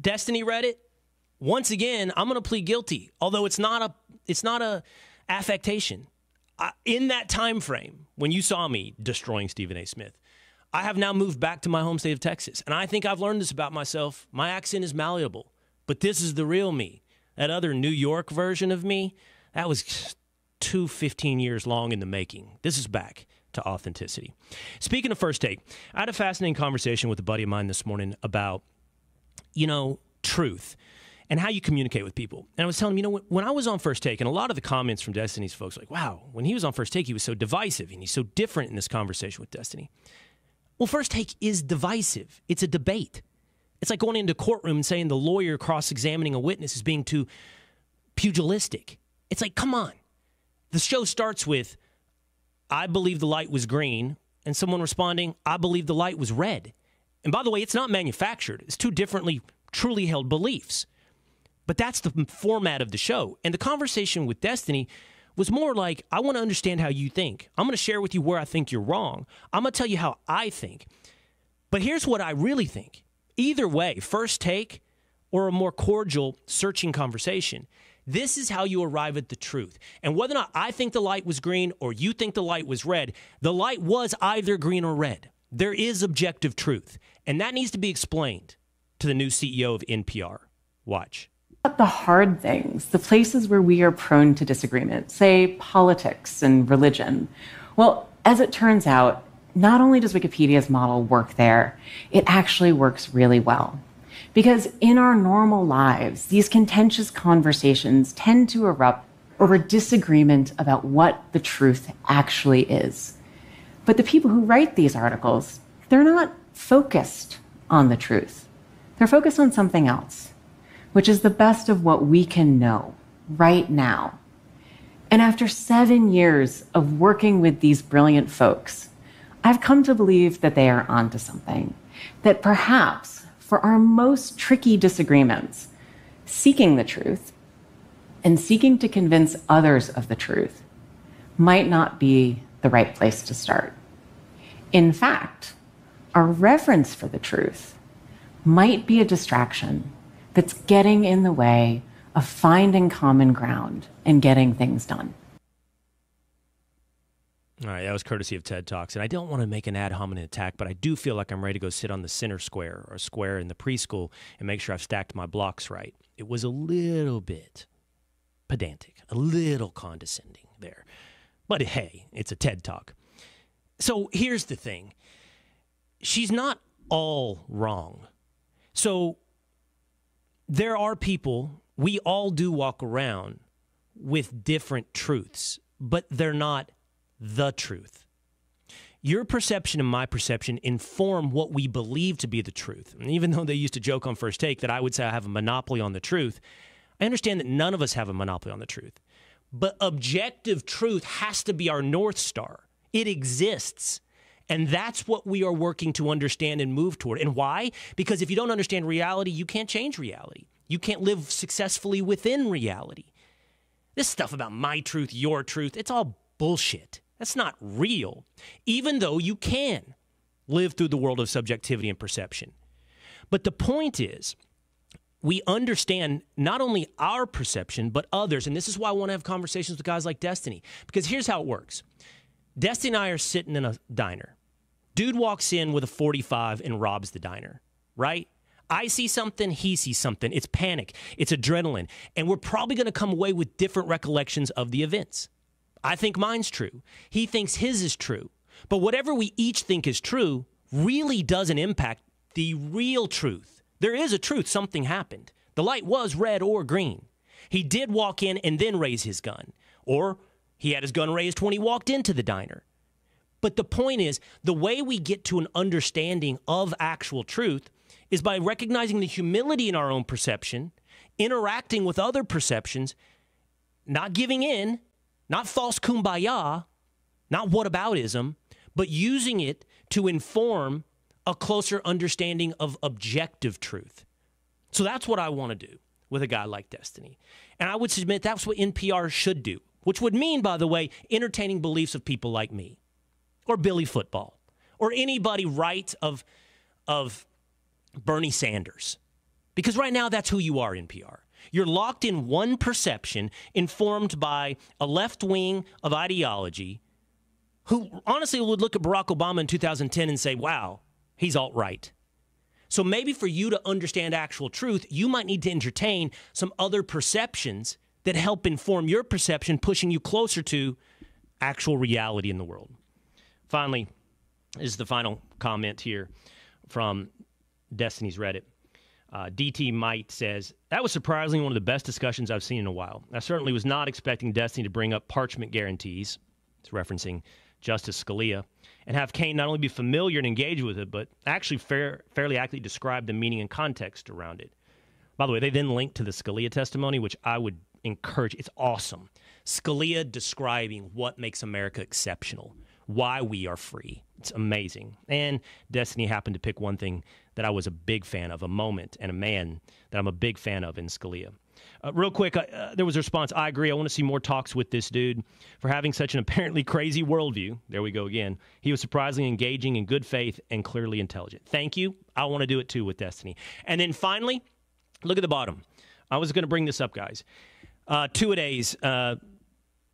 Destiny Reddit, once again, I'm going to plead guilty. Although it's not a it's not a affectation. I, in that time frame when you saw me destroying Stephen A. Smith, I have now moved back to my home state of Texas, and I think I've learned this about myself. My accent is malleable, but this is the real me. That other New York version of me, that was two 15 years long in the making. This is back to authenticity. Speaking of first take, I had a fascinating conversation with a buddy of mine this morning about, you know, truth and how you communicate with people. And I was telling him, you know, when I was on First Take, and a lot of the comments from Destiny's folks, like, wow, when he was on First Take, he was so divisive and he's so different in this conversation with Destiny. Well, First Take is divisive, it's a debate. It's like going into a courtroom and saying the lawyer cross examining a witness is being too pugilistic. It's like, come on. The show starts with, I believe the light was green, and someone responding, I believe the light was red. And by the way, it's not manufactured, it's two differently truly held beliefs. But that's the format of the show. And the conversation with Destiny was more like, I want to understand how you think. I'm going to share with you where I think you're wrong. I'm going to tell you how I think. But here's what I really think. Either way, first take or a more cordial, searching conversation, this is how you arrive at the truth. And whether or not I think the light was green or you think the light was red, the light was either green or red. There is objective truth. And that needs to be explained to the new CEO of NPR. Watch the hard things, the places where we are prone to disagreement, say politics and religion. Well, as it turns out, not only does Wikipedia's model work there, it actually works really well. Because in our normal lives, these contentious conversations tend to erupt over disagreement about what the truth actually is. But the people who write these articles, they're not focused on the truth. They're focused on something else which is the best of what we can know right now. And after seven years of working with these brilliant folks, I've come to believe that they are onto something. That perhaps for our most tricky disagreements, seeking the truth and seeking to convince others of the truth might not be the right place to start. In fact, our reverence for the truth might be a distraction that's getting in the way of finding common ground and getting things done. All right, that was courtesy of TED Talks. And I don't want to make an ad hominem attack, but I do feel like I'm ready to go sit on the center square or square in the preschool and make sure I've stacked my blocks right. It was a little bit pedantic, a little condescending there. But hey, it's a TED Talk. So here's the thing she's not all wrong. So there are people, we all do walk around with different truths, but they're not the truth. Your perception and my perception inform what we believe to be the truth. And even though they used to joke on first take that I would say I have a monopoly on the truth, I understand that none of us have a monopoly on the truth. But objective truth has to be our North Star. It exists. And that's what we are working to understand and move toward. And why? Because if you don't understand reality, you can't change reality. You can't live successfully within reality. This stuff about my truth, your truth, it's all bullshit. That's not real, even though you can live through the world of subjectivity and perception. But the point is, we understand not only our perception, but others. And this is why I want to have conversations with guys like Destiny. Because here's how it works Destiny and I are sitting in a diner. Dude walks in with a 45 and robs the diner, right? I see something, he sees something. It's panic, it's adrenaline. And we're probably going to come away with different recollections of the events. I think mine's true. He thinks his is true. But whatever we each think is true really doesn't impact the real truth. There is a truth, something happened. The light was red or green. He did walk in and then raise his gun. Or he had his gun raised when he walked into the diner. But the point is, the way we get to an understanding of actual truth is by recognizing the humility in our own perception, interacting with other perceptions, not giving in, not false kumbaya, not whataboutism, but using it to inform a closer understanding of objective truth. So that's what I want to do with a guy like Destiny. And I would submit that's what NPR should do, which would mean, by the way, entertaining beliefs of people like me or Billy Football or anybody right of, of Bernie Sanders. Because right now, that's who you are, in NPR. You're locked in one perception informed by a left wing of ideology who honestly would look at Barack Obama in 2010 and say, wow, he's alt right. So maybe for you to understand actual truth, you might need to entertain some other perceptions that help inform your perception, pushing you closer to actual reality in the world. Finally, is the final comment here from Destiny's Reddit. Uh, DT Might says, That was surprisingly one of the best discussions I've seen in a while. I certainly was not expecting Destiny to bring up parchment guarantees. It's referencing Justice Scalia, and have Cain not only be familiar and engage with it, but actually fair, fairly accurately describe the meaning and context around it. By the way, they then link to the Scalia testimony, which I would encourage. It's awesome. Scalia describing what makes America exceptional, why we are free. It's amazing. And Destiny happened to pick one thing that I was a big fan of, a moment and a man that I'm a big fan of in Scalia. Uh, real quick, uh, uh, there was a response. I agree. I want to see more talks with this dude for having such an apparently crazy worldview. There we go again. He was surprisingly engaging in good faith and clearly intelligent. Thank you. I want to do it too with Destiny. And then finally, look at the bottom. I was going to bring this up, guys. Uh, two a days, uh,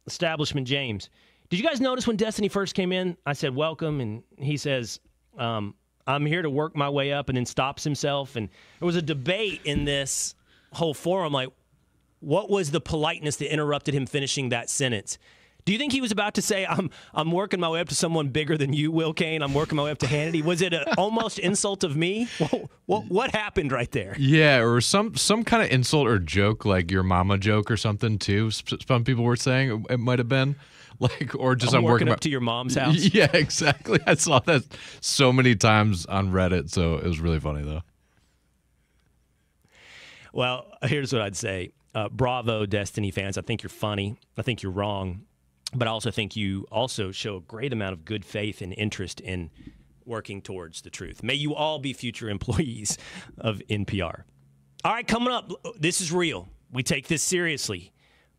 establishment James. Did you guys notice when Destiny first came in? I said, Welcome. And he says, um, I'm here to work my way up, and then stops himself. And there was a debate in this whole forum like, what was the politeness that interrupted him finishing that sentence? Do you think he was about to say, "I'm I'm working my way up to someone bigger than you, Will Cain. I'm working my way up to Hannity"? Was it an almost insult of me? What, what, what happened right there? Yeah, or some some kind of insult or joke, like your mama joke or something too. Some people were saying it might have been like, or just I'm, I'm working working up to your mom's house. Yeah, exactly. I saw that so many times on Reddit, so it was really funny though. Well, here's what I'd say. Uh, bravo, Destiny fans. I think you're funny. I think you're wrong. But I also think you also show a great amount of good faith and interest in working towards the truth. May you all be future employees of NPR. All right, coming up, this is real. We take this seriously.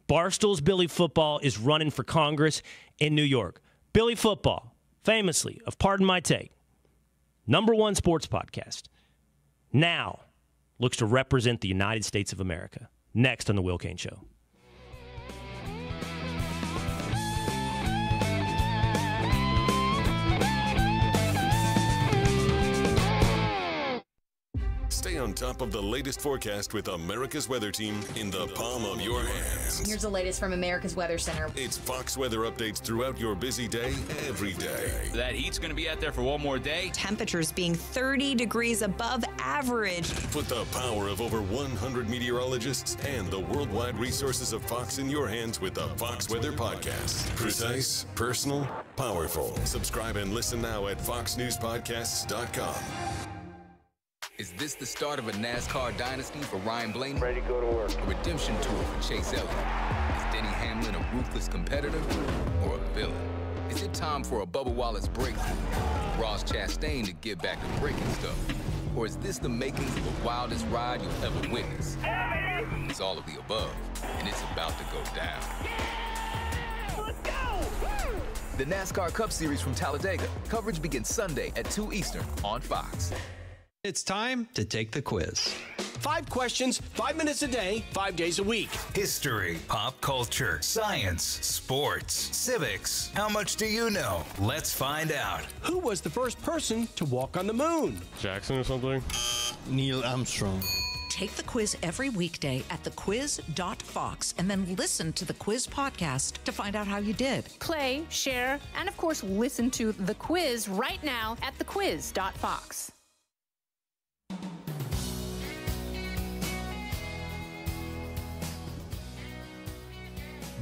Barstool's Billy Football is running for Congress in New York. Billy Football, famously, of Pardon My Take, number one sports podcast, now looks to represent the United States of America. Next on The Will Cain Show. Stay on top of the latest forecast with America's Weather Team in the palm of your hands. Here's the latest from America's Weather Center. It's Fox weather updates throughout your busy day, every day. That heat's going to be out there for one more day. Temperatures being 30 degrees above average. Put the power of over 100 meteorologists and the worldwide resources of Fox in your hands with the Fox Weather Podcast. Precise, personal, powerful. Subscribe and listen now at foxnewspodcasts.com. Is this the start of a NASCAR dynasty for Ryan Blaney? Ready to go to work. A redemption tour for Chase Elliott? Is Denny Hamlin a ruthless competitor or a villain? Is it time for a Bubba Wallace breakthrough? Ross Chastain to get back to breaking stuff? Or is this the makings of the wildest ride you'll ever witness? It's all of the above, and it's about to go down. Let's go! The NASCAR Cup Series from Talladega. Coverage begins Sunday at 2 Eastern on Fox. It's time to take the quiz. Five questions, five minutes a day, five days a week. History, pop culture, science, sports, civics. How much do you know? Let's find out. Who was the first person to walk on the moon? Jackson or something? Neil Armstrong. Take the quiz every weekday at thequiz.fox and then listen to the quiz podcast to find out how you did. Play, share, and of course, listen to the quiz right now at thequiz.fox.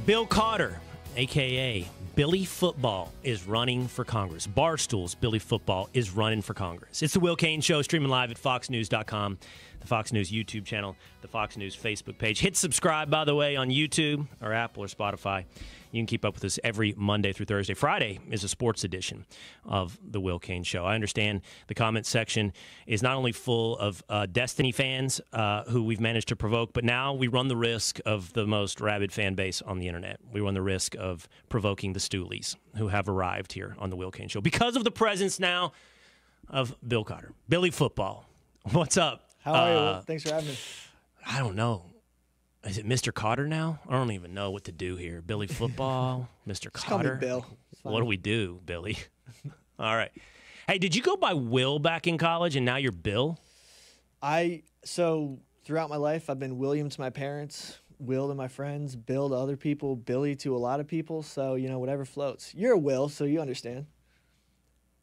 Bill Cotter, aka Billy Football, is running for Congress. Barstool's Billy Football is running for Congress. It's the Will Cain Show, streaming live at foxnews.com. the Fox News YouTube channel, the Fox News Facebook page. Hit subscribe, by the way, on YouTube or Apple or Spotify. You can keep up with us every Monday through Thursday. Friday is a sports edition of the Will Cain Show. I understand the comment section is not only full of uh, Destiny fans uh, who we've managed to provoke, but now we run the risk of the most rabid fan base on the internet. We run the risk of provoking the Stoolies who have arrived here on the Will Cain Show because of the presence now of Bill Cotter. Billy Football. What's up? How are you? Uh? Thanks for having me. I don't know. Is it Mr. Cotter now? I don't even know what to do here. Billy Football, Mr. Just call me Cotter. Bill. What do we do, Billy? All right. Hey, did you go by Will back in college and now you're Bill? I so throughout my life I've been William to my parents, Will to my friends, Bill to other people, Billy to a lot of people. So you know whatever floats. You're a Will, so you understand.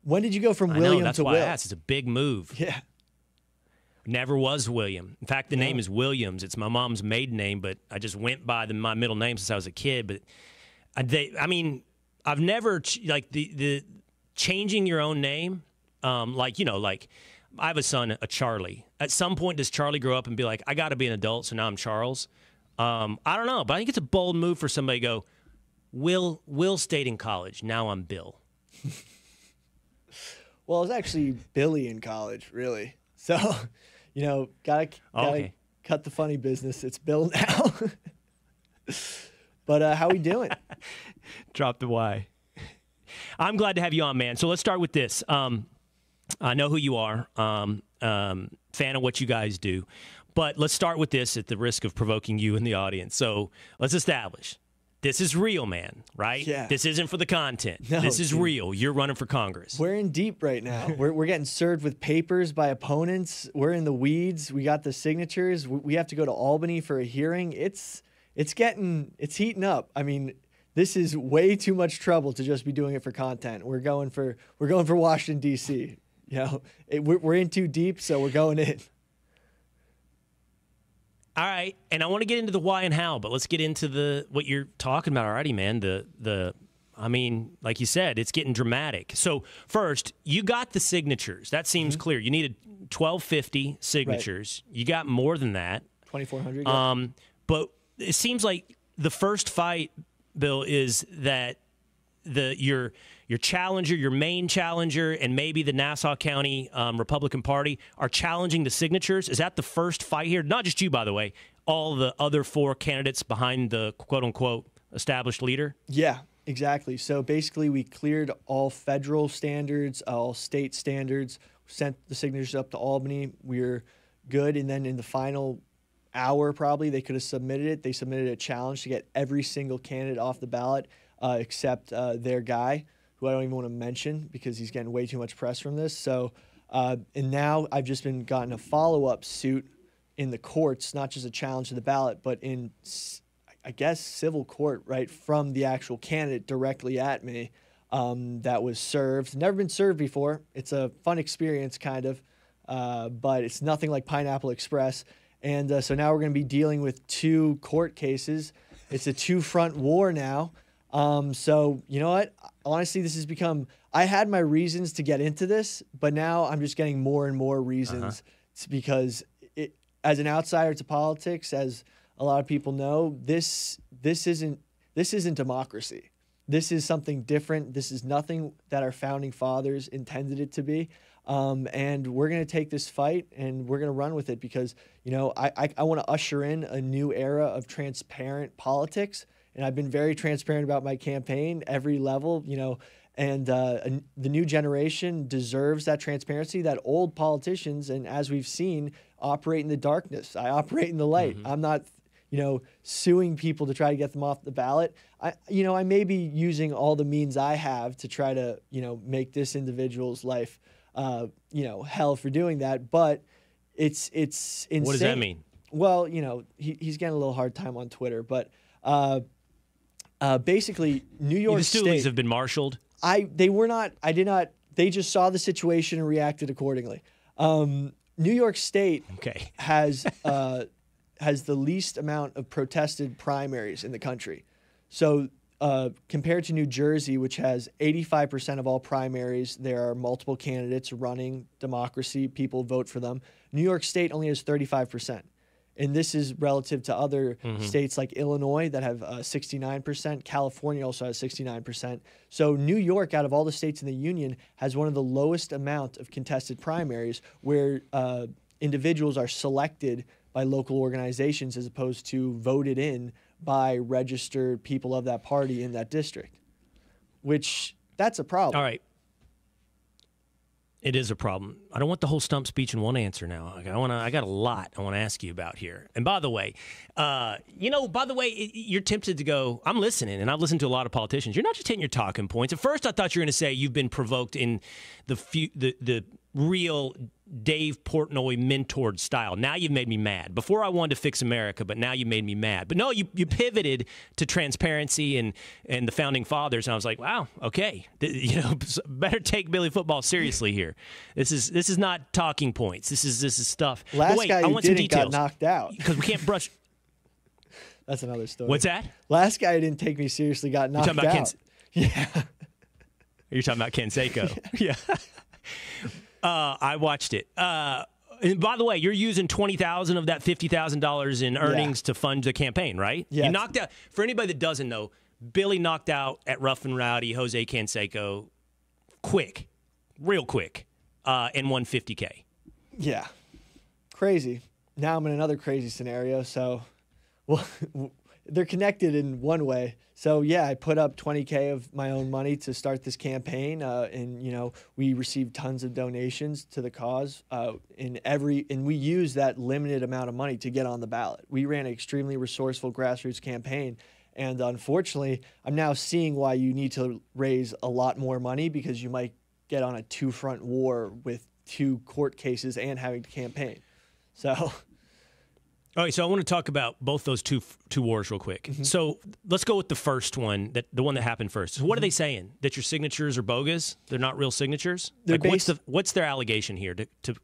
When did you go from I William know, that's to why Will? I asked. It's a big move. Yeah. Never was William. In fact, the No. name is Williams. It's my mom's maiden name, but I just went by the, my middle name since I was a kid. But I, they, I mean, I've never ch- like the the changing your own name. Um, like you know, like I have a son, a Charlie. At some point, does Charlie grow up and be like, I got to be an adult, so now I'm Charles? Um, I don't know, but I think it's a bold move for somebody to go. Will Will stayed in college. Now I'm Bill. Well, it was actually Billy in college, really. So, you know, gotta, gotta Okay. cut the funny business. It's Bill now. but uh, how we doing? Drop the Y. I'm glad to have you on, man. So let's start with this. Um, I know who you are, um, um, fan of what you guys do, but let's start with this at the risk of provoking you in the audience. So let's establish this is real, man, right? Yeah. This isn't for the content. No, this is dude. real. You're running for Congress. We're in deep right now. We're, we're getting served with papers by opponents. We're in the weeds. We got the signatures. We, we have to go to Albany for a hearing. It's it's getting it's heating up. I mean, this is way too much trouble to just be doing it for content. We're going for we're going for Washington D.C. You know, it, we're, we're in too deep, so we're going in. All right, and I want to get into the why and how, but let's get into the what you're talking about already, man. The the I mean, like you said, it's getting dramatic. So first, you got the signatures. That seems clear. You needed 1250 signatures. You got more than that. Twenty four hundred. Um, but it seems like the first fight, Bill, is that the your your challenger, your main challenger, and maybe the Nassau County um, Republican Party are challenging the signatures. Is that the first fight here? Not just you, by the way. All the other four candidates behind the quote unquote established leader. Yeah, exactly. So basically, we cleared all federal standards, all state standards, sent the signatures up to Albany. We're good. And then in the final hour, probably, they could have submitted it. They submitted a challenge to get every single candidate off the ballot uh, except uh, their guy, who I don't even want to mention because he's getting way too much press from this. So, uh, and now I've just been gotten a follow up suit in the courts, not just a challenge to the ballot, but in I guess civil court, right, from the actual candidate directly at me. Um, that was served. Never been served before. It's a fun experience, kind of, uh, but it's nothing like Pineapple Express. And uh, so now we're going to be dealing with two court cases. It's a two front war now. Um, so you know what? Honestly, this has become. I had my reasons to get into this, but now I'm just getting more and more reasons. It's because it, as an outsider to politics, as a lot of people know, this this isn't this isn't democracy. This is something different. This is nothing that our founding fathers intended it to be. Um, and we're going to take this fight and we're going to run with it because, you know, I, I, I want to usher in a new era of transparent politics. And I've been very transparent about my campaign, every level, you know, and uh, the new generation deserves that transparency that old politicians, and as we've seen, operate in the darkness. I operate in the light. I'm not you know, suing people to try to get them off the ballot. I, you know, I may be using all the means I have to try to, you know, make this individual's life, uh, you know, hell for doing that. But it's it's insane. What does that mean? Well, you know, he, he's getting a little hard time on Twitter, but uh, uh, basically, New York the State. Have been marshaled. I they were not. I did not. They just saw the situation and reacted accordingly. Um, New York State okay. has uh, has the least amount of protested primaries in the country. So uh, compared to New Jersey, which has 85% of all primaries, there are multiple candidates running democracy. People vote for them. New York State only has 35%. And this is relative to other Mhm. states like Illinois that have uh, 69%. California also has 69%. So New York, out of all the states in the union, has one of the lowest amount of contested primaries where uh, individuals are selected by local organizations as opposed to voted in by registered people of that party in that district, which that's a problem. All right. It is a problem. I don't want the whole stump speech in one answer now. I want to. I got a lot I want to ask you about here. And by the way, uh, you know, by the way, i- you're tempted to go. I'm listening, and I've listened to a lot of politicians. You're not just hitting your talking points. At first, I thought you were going to say you've been provoked in the few, the the real Dave Portnoy mentored style. Now you've made me mad. Before I wanted to fix America, but now you made me mad. But no, you, you pivoted to transparency and and the founding fathers, and I was like, wow, okay, you know, better take Billy football seriously here. This is this is not talking points. This is this is stuff. Last wait, guy I want some didn't got details knocked out. because we can't brush. That's another story. What's that? Last guy who didn't take me seriously got knocked talking about Ken? out. Yeah. You're talking about Canseco. yeah. Uh, I watched it. Uh, and by the way, you're using twenty thousand of that fifty thousand dollars in earnings to fund the campaign, right? Yeah. You knocked out. For anybody that doesn't know, Billy knocked out at Rough and Rowdy Jose Canseco, quick, real quick, uh, and won fifty k. Yeah. Crazy. Now I'm in another crazy scenario. So, well, they're connected in one way. So yeah, I put up 20k of my own money to start this campaign, uh, and you know we received tons of donations to the cause. Uh, in every and we used that limited amount of money to get on the ballot. We ran an extremely resourceful grassroots campaign. And unfortunately, I'm now seeing why you need to raise a lot more money because you might get on a two front war with two court cases and having to campaign. So, All right, so I want to talk about both those two two wars real quick. Mm-hmm. So let's go with the first one, that the one that happened first. So what are they saying? That your signatures are bogus? They're not real signatures? They're like what's the what's their allegation here? To, to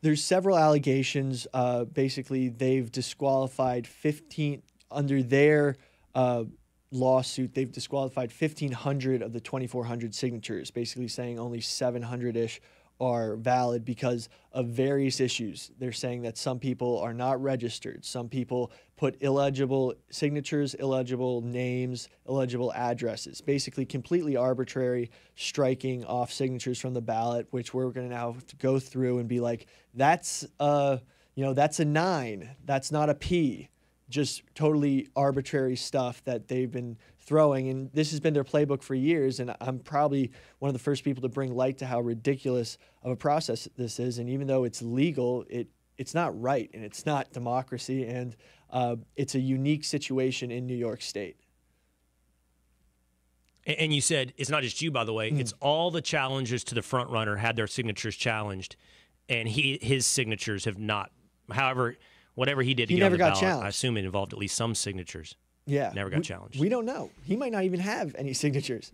there's several allegations. Uh, basically, they've disqualified 15 under their uh, lawsuit. They've disqualified 1,500 of the 2,400 signatures, basically saying only 700 ish are valid because of various issues. They're saying that some people are not registered. Some people put illegible signatures, illegible names, illegible addresses, basically completely arbitrary, striking off signatures from the ballot, which we're going to now have to go through and be like, that's a, you know, that's a nine, that's not a P. Just totally arbitrary stuff that they've been throwing, and this has been their playbook for years. And I'm probably one of the first people to bring light to how ridiculous of a process this is. And even though it's legal, it it's not right, and it's not democracy, and uh, it's a unique situation in New York State. And- you said it's not just you, by the way. Hmm. It's all the challengers to the front runner had their signatures challenged, and he his signatures have not. However, whatever he did, to He never got ballot, challenged. I assume it involved at least some signatures. Yeah. never got we, challenged. We don't know. He might not even have any signatures.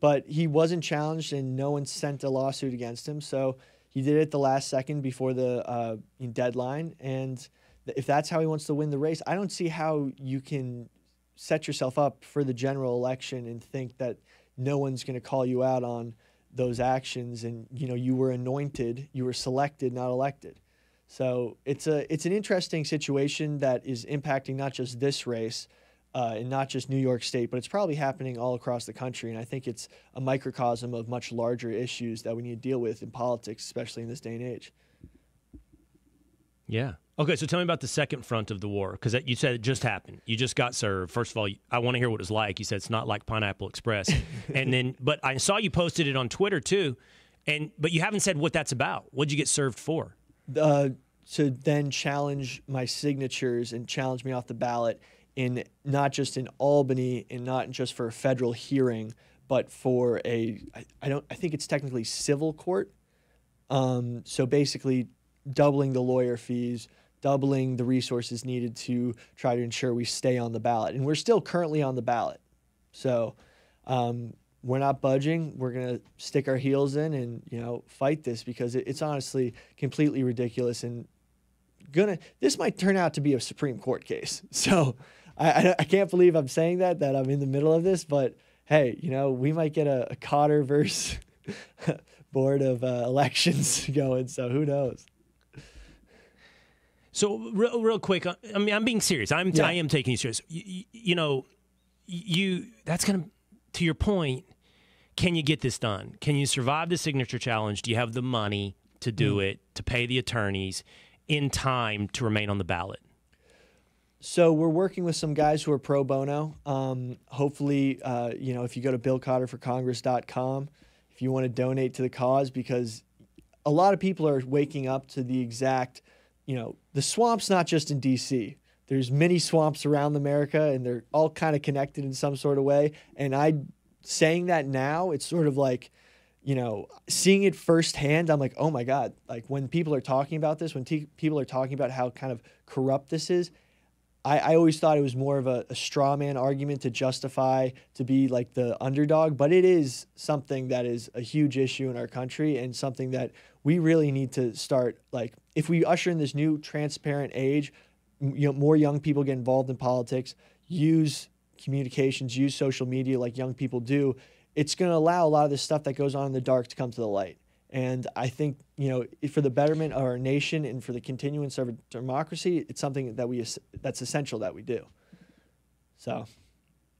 But he wasn't challenged and no one sent a lawsuit against him. So he did it at the last second before the uh, deadline. And if that's how he wants to win the race, I don't see how you can set yourself up for the general election and think that no one's going to call you out on those actions and you know you were anointed you were selected not elected so it's a it's an interesting situation that is impacting not just this race uh, and not just New York State, but it's probably happening all across the country. And I think it's a microcosm of much larger issues that we need to deal with in politics, especially in this day and age. Yeah. Okay, so tell me about the second front of the war because you said it just happened. You just got served. First of all, I want to hear what it's like. You said it's not like Pineapple Express, and then but I saw you posted it on Twitter too, and but you haven't said what that's about. What'd you get served for? Uh, to then challenge my signatures and challenge me off the ballot in not just in Albany and not just for a federal hearing, but for a I, I don't I think it's technically civil court. Um, so basically, doubling the lawyer fees, doubling the resources needed to try to ensure we stay on the ballot, and we're still currently on the ballot. So um, we're not budging. We're gonna stick our heels in and you know fight this because it, it's honestly completely ridiculous and gonna. This might turn out to be a Supreme Court case. So I, I can't believe I'm saying that that I'm in the middle of this, but hey, you know we might get a, a Cotter versus board of uh, elections going. So who knows? So real, real quick, uh, I mean, I'm being serious. I'm Yeah. I am taking you serious. You, you know, you that's gonna to your point. Can you get this done? Can you survive the signature challenge? Do you have the money to do Mm. it to pay the attorneys in time to remain on the ballot? So we're working with some guys who are pro bono. Um, hopefully, uh, you know, if you go to BillCotterForCongress.com, if you want to donate to the cause, because a lot of people are waking up to the exact, you know, the swamp's not just in D.C. There's many swamps around America, and they're all kind of connected in some sort of way. And I, saying that now, it's sort of like, you know, seeing it firsthand, I'm like, oh my God. Like when people are talking about this, when people are talking about how kind of corrupt this is, I, I always thought it was more of a, a straw man argument to justify to be like the underdog, but it is something that is a huge issue in our country and something that we really need to start. Like, if we usher in this new transparent age, you know, more young people get involved in politics, use communications, use social media like young people do, it's going to allow a lot of this stuff that goes on in the dark to come to the light. And I think, you know, for the betterment of our nation and for the continuance of our democracy, it's something that we that's essential that we do. So,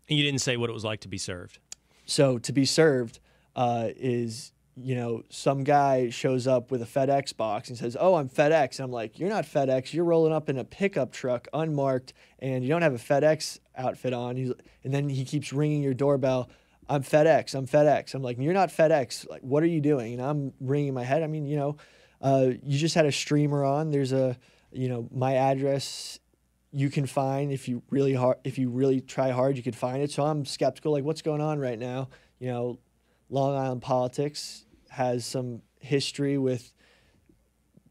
And you didn't say what it was like to be served. so to be served uh, is, you know, some guy shows up with a FedEx box and says, "Oh, I'm FedEx." And I'm like, "You're not FedEx. You're rolling up in a pickup truck, unmarked, and you don't have a FedEx outfit on." He's, and then he keeps ringing your doorbell. I'm FedEx. I'm FedEx. I'm like, you're not FedEx. Like, what are you doing? And I'm ringing my head. I mean, you know, uh, you just had a streamer on. There's a, you know, my address. You can find if you really hard, if you really try hard, you could find it. So I'm skeptical. Like, what's going on right now? You know, Long Island politics has some history with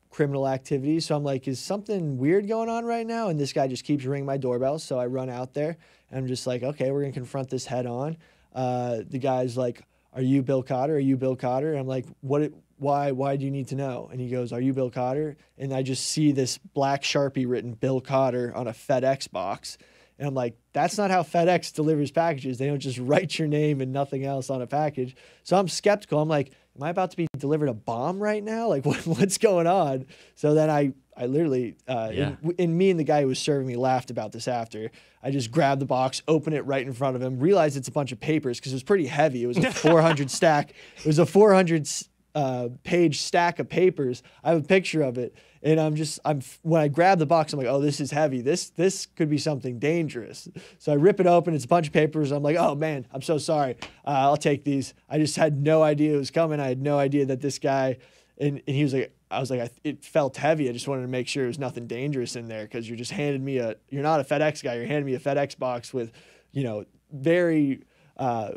criminal activity. So I'm like, is something weird going on right now? And this guy just keeps ringing my doorbell. So I run out there and I'm just like, okay, we're gonna confront this head on. Uh, the guy's like, are you Bill Cotter? Are you Bill Cotter? And I'm like, what? Why? Why do you need to know? And he goes, are you Bill Cotter? And I just see this black sharpie written Bill Cotter on a FedEx box. And I'm like, that's not how FedEx delivers packages. They don't just write your name and nothing else on a package. So I'm skeptical. I'm like, am I about to be delivered a bomb right now? Like, what, what's going on? So then I, I literally, uh, Yeah. and, me and the guy who was serving me laughed about this after. I just grabbed the box, open it right in front of him, realized it's a bunch of papers because it was pretty heavy. It was a 400 stack. It was a 400 uh, page stack of papers. I have a picture of it, and I'm just I'm when I grab the box, I'm like, oh, this is heavy. This this could be something dangerous. So I rip it open. It's a bunch of papers. I'm like, oh man, I'm so sorry. Uh, I'll take these. I just had no idea it was coming. I had no idea that this guy, and, and he was like. I was like, I, it felt heavy. I just wanted to make sure there was nothing dangerous in there because you're just handed me a. You're not a FedEx guy. You're handing me a FedEx box with, you know, very uh,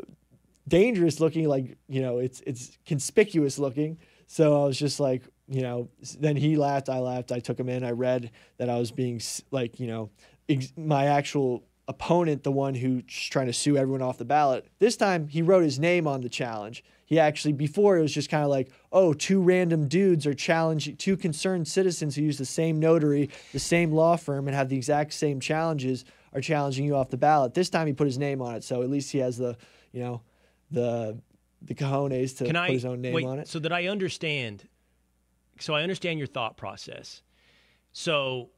dangerous looking like you know it's it's conspicuous looking so i was just like you know then he laughed i laughed i took him in i read that i was being like you know ex- my actual opponent the one who's trying to sue everyone off the ballot this time he wrote his name on the challenge he actually before it was just kind of like oh two random dudes are challenging two concerned citizens who use the same notary the same law firm and have the exact same challenges are challenging you off the ballot this time he put his name on it so at least he has the you know the the cojones to Can put I his own name wait, on it. So that I understand. So I understand your thought process. So,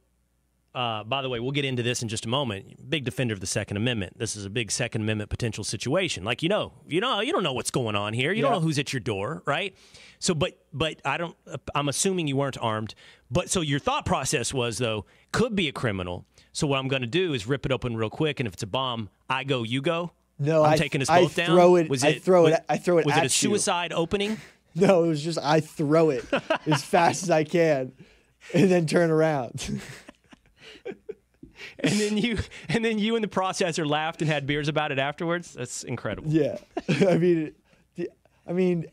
uh, by the way, we'll get into this in just a moment. Big defender of the Second Amendment. This is a big Second Amendment potential situation. Like you know, you know, you don't know what's going on here. You don't know who's at your door, right? So, but but I don't. I'm assuming you weren't armed. But so your thought process was though could be a criminal. So what I'm going to do is rip it open real quick, and if it's a bomb, I go, you go. No, I'm I- taking us I both down. throw it- Was I throw was- it- I throw it Was it a you. suicide opening? No, it was just I throw it as fast as I can, and then turn around. and then you and then you and the processor laughed and had beers about it afterwards. That's incredible. yeah, I mean, I mean,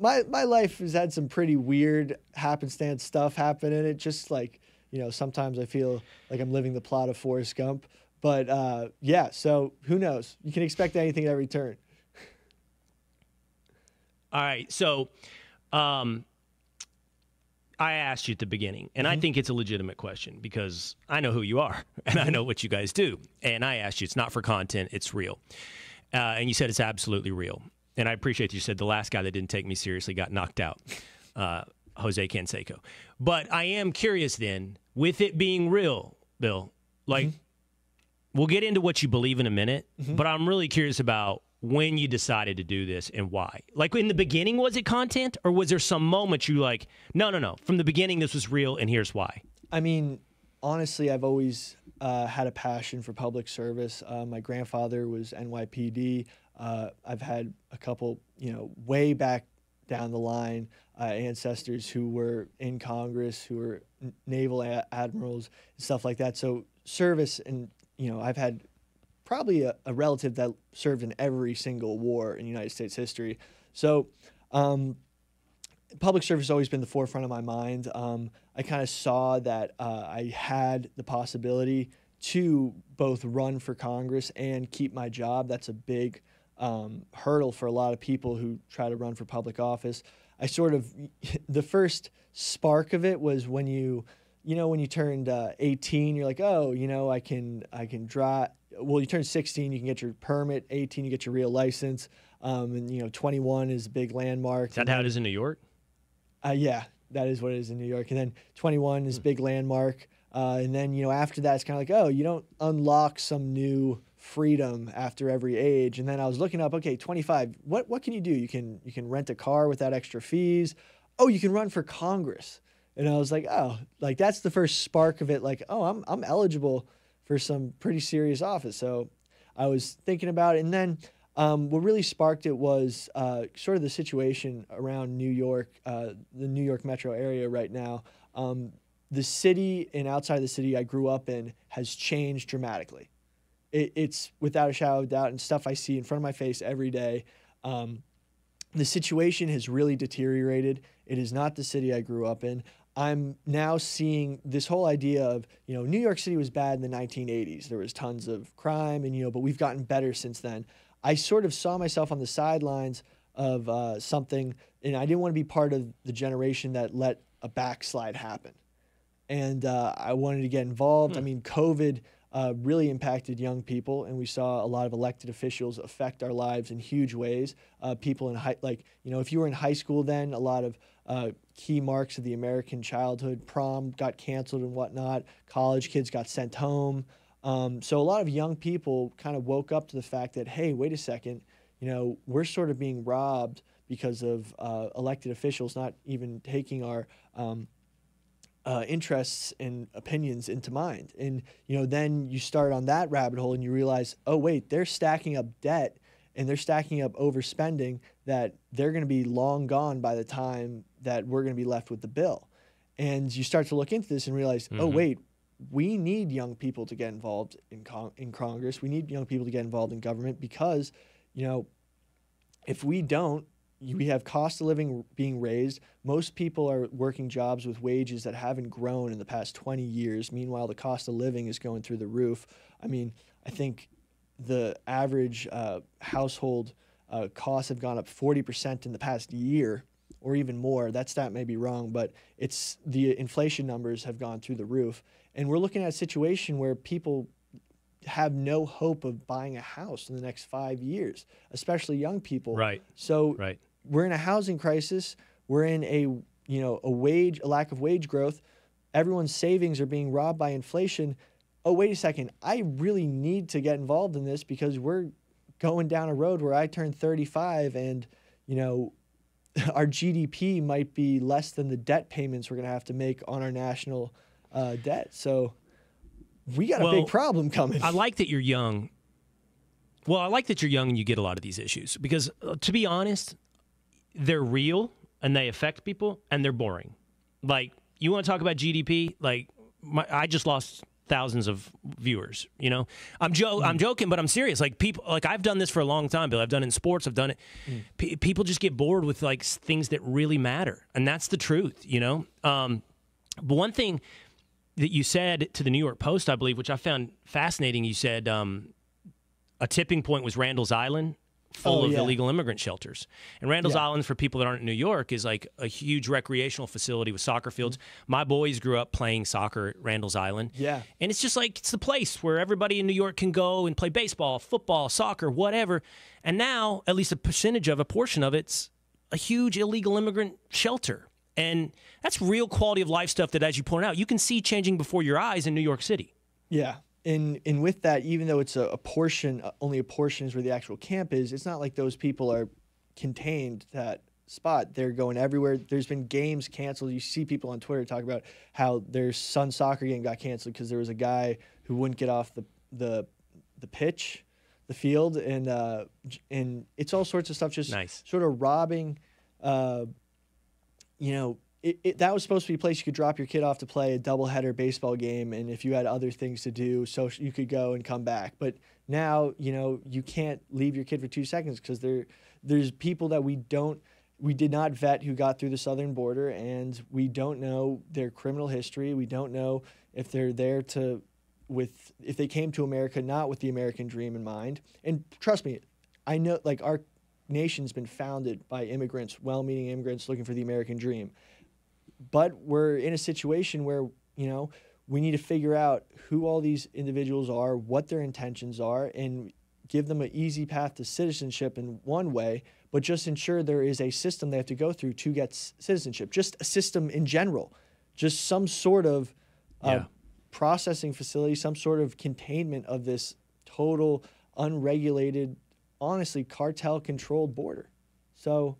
my my life has had some pretty weird happenstance stuff happen in it. Just like you know, sometimes I feel like I'm living the plot of Forrest Gump. But uh, yeah, so who knows? You can expect anything at every turn. All right. So, um, I asked you at the beginning, and I think it's a legitimate question because I know who you are and I know what you guys do. And I asked you, it's not for content, it's real. Uh, and you said it's absolutely real. And I appreciate that you said the last guy that didn't take me seriously got knocked out, uh, Jose Canseco. But I am curious then, with it being real, Bill, like, we'll get into what you believe in a minute, but I'm really curious about when you decided to do this and why. Like in the beginning, was it content, or was there some moment you like, no, no, no, from the beginning this was real, and here's why. I mean, honestly, I've always uh, had a passion for public service. Uh, my grandfather was NYPD. Uh, I've had a couple, you know, way back down the line uh, ancestors who were in Congress, who were naval a- admirals and stuff like that. So service, and you know, I've had probably a, a relative that served in every single war in United States history. So. Um, public service has always been the forefront of my mind. Um, I kind of saw that uh, I had the possibility to both run for Congress and keep my job. That's a big um, hurdle for a lot of people who try to run for public office. I sort of, the first spark of it was when you, you know, when you turned uh, 18, you're like, oh, you know, I can, I can drive. Well, you turn 16, you can get your permit. 18, you get your real license. Um, and you know, 21 is a big landmark. Is that how it is in New York? Uh, yeah, that is what it is in New York. And then 21 is big landmark. Uh, and then, you know, after that, it's kind of like, oh, you don't unlock some new freedom after every age. And then I was looking up, okay, 25, what, what can you do? You can, you can rent a car without extra fees. Oh, you can run for Congress. And I was like, oh, like that's the first spark of it. Like, oh, I'm, I'm eligible for some pretty serious office. So I was thinking about it. And then um, what really sparked it was uh, sort of the situation around New York, uh, the New York metro area right now. Um, the city and outside the city I grew up in has changed dramatically. It, it's without a shadow of doubt, and stuff I see in front of my face every day. Um, the situation has really deteriorated. It is not the city I grew up in. I'm now seeing this whole idea of, you know, New York City was bad in the 1980s. There was tons of crime, and, you know, but we've gotten better since then. I sort of saw myself on the sidelines of uh, something, and I didn't want to be part of the generation that let a backslide happen. And uh, I wanted to get involved. I mean, COVID uh, really impacted young people, and we saw a lot of elected officials affect our lives in huge ways. Uh, people in high, like, you know, if you were in high school then, a lot of uh, key marks of the American childhood, prom got canceled and whatnot, college kids got sent home. Um, so a lot of young people kind of woke up to the fact that, hey, wait a second, you know, we're sort of being robbed because of uh, elected officials not even taking our um, uh, interests and opinions into mind. And you know, then you start on that rabbit hole and you realize, oh wait, they're stacking up debt and they're stacking up overspending that they're going to be long gone by the time that we're going to be left with the bill. And you start to look into this and realize, oh Mhm. wait, we need young people to get involved in con- in Congress. We need young people to get involved in government because, you know, if we don't, we have cost of living being raised. Most people are working jobs with wages that haven't grown in the past 20 years. Meanwhile, the cost of living is going through the roof. I mean, I think the average uh, household uh, costs have gone up 40% in the past year or even more. That's that stat may be wrong, but it's the inflation numbers have gone through the roof. And we're looking at a situation where people have no hope of buying a house in the next five years, especially young people. Right. So Right. we're in a housing crisis. We're in a you know a wage a lack of wage growth. Everyone's savings are being robbed by inflation. Oh wait a second, I really need to get involved in this because we're going down a road where I turn 35 and you know our GDP might be less than the debt payments we're going to have to make on our national uh, debt. So we got a big problem coming. I like that you're young. Well, I like that you're young and you get a lot of these issues because, uh, to be honest, they're real and they affect people and they're boring. Like, you want to talk about GDP? Like, my, I just lost thousands of viewers. You know, I'm jo- I'm joking, but I'm serious. Like people, like I've done this for a long time, Bill. I've done it in sports. I've done it. P- people just get bored with like things that really matter, and that's the truth. You know. Um, but one thing that you said to the New York Post, I believe, which I found fascinating, you said um, a tipping point was Randall's Island full Oh, of yeah. illegal immigrant shelters. And Randall's Yeah. Island, for people that aren't in New York, is like a huge recreational facility with soccer fields. Mm-hmm. My boys grew up playing soccer at Randall's Island. Yeah. And it's just like it's the place where everybody in New York can go and play baseball, football, soccer, whatever. And now, at least a percentage of a portion of it's a huge illegal immigrant shelter. And that's real quality of life stuff that, as you point out, you can see changing before your eyes in New York City. Yeah. And and with that, even though it's a, a portion, uh, only a portion is where the actual camp is. It's not like those people are contained that spot. They're going everywhere. There's been games canceled. You see people on Twitter talk about how their son's soccer game got canceled because there was a guy who wouldn't get off the the the pitch, the field, and uh, and it's all sorts of stuff. Just Nice. sort of robbing. Uh, you know, it, it, that was supposed to be a place you could drop your kid off to play a doubleheader baseball game, and if you had other things to do, so you could go and come back. But now, you know, you can't leave your kid for two seconds because there, there's people that we don't, we did not vet who got through the southern border, and we don't know their criminal history. We don't know if they're there to, with if they came to America not with the American dream in mind. And trust me, I know like our nation's been founded by immigrants, well-meaning immigrants looking for the American dream. But we're in a situation where, you know, we need to figure out who all these individuals are, what their intentions are, and give them an easy path to citizenship in one way, but just ensure there is a system they have to go through to get citizenship. Just a system in general, just some sort of uh, Yeah. processing facility, some sort of containment of this total unregulated, honestly cartel controlled border. So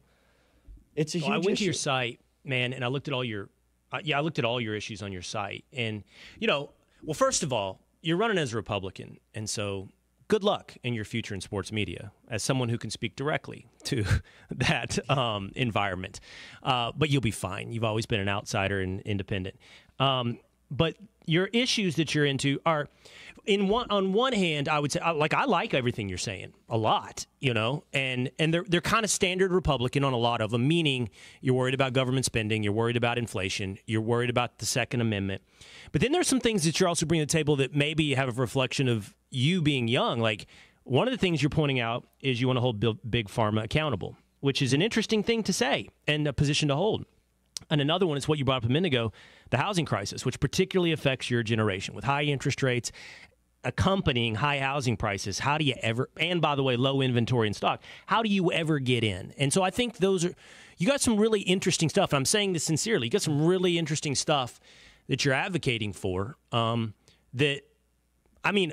it's a Well, huge I went issue. to your site, man, and I looked at all your, uh, yeah, I looked at all your issues on your site, and you know, well, first of all, you're running as a Republican, and so good luck in your future in sports media as someone who can speak directly to that um, environment. Uh, but you'll be fine. You've always been an outsider and independent. Um, but your issues that you're into are in one on one hand i would say uh, like i like everything you're saying a lot you know and and they're they're kind of standard republican on a lot of them meaning you're worried about government spending you're worried about inflation you're worried about the second amendment. But then there's some things that you're also bringing to the table that maybe have a reflection of you being young. Like one of the things you're pointing out is you want to hold big pharma accountable which is an interesting thing to say and a position to hold. And another one is what you brought up a minute ago the housing crisis, which particularly affects your generation with high interest rates accompanying high housing prices. How do you ever, and by the way, low inventory in stock, how do you ever get in? And so I think those are, you got some really interesting stuff. And I'm saying this sincerely. You got some really interesting stuff that you're advocating for um, that, I mean,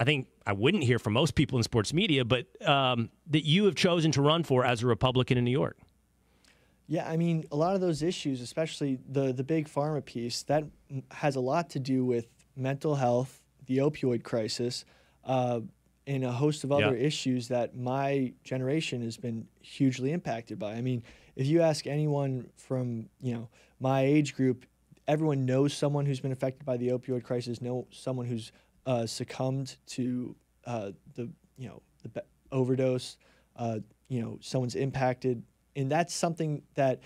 I think I wouldn't hear from most people in sports media, but um, that you have chosen to run for as a Republican in New York. Yeah, I mean, a lot of those issues, especially the the big pharma piece, that has a lot to do with mental health, the opioid crisis, uh, and a host of other Yeah. issues that my generation has been hugely impacted by. I mean, if you ask anyone from you know my age group, everyone knows someone who's been affected by the opioid crisis, know someone who's uh, succumbed to uh, the you know the overdose, uh, you know someone's impacted, and that's something that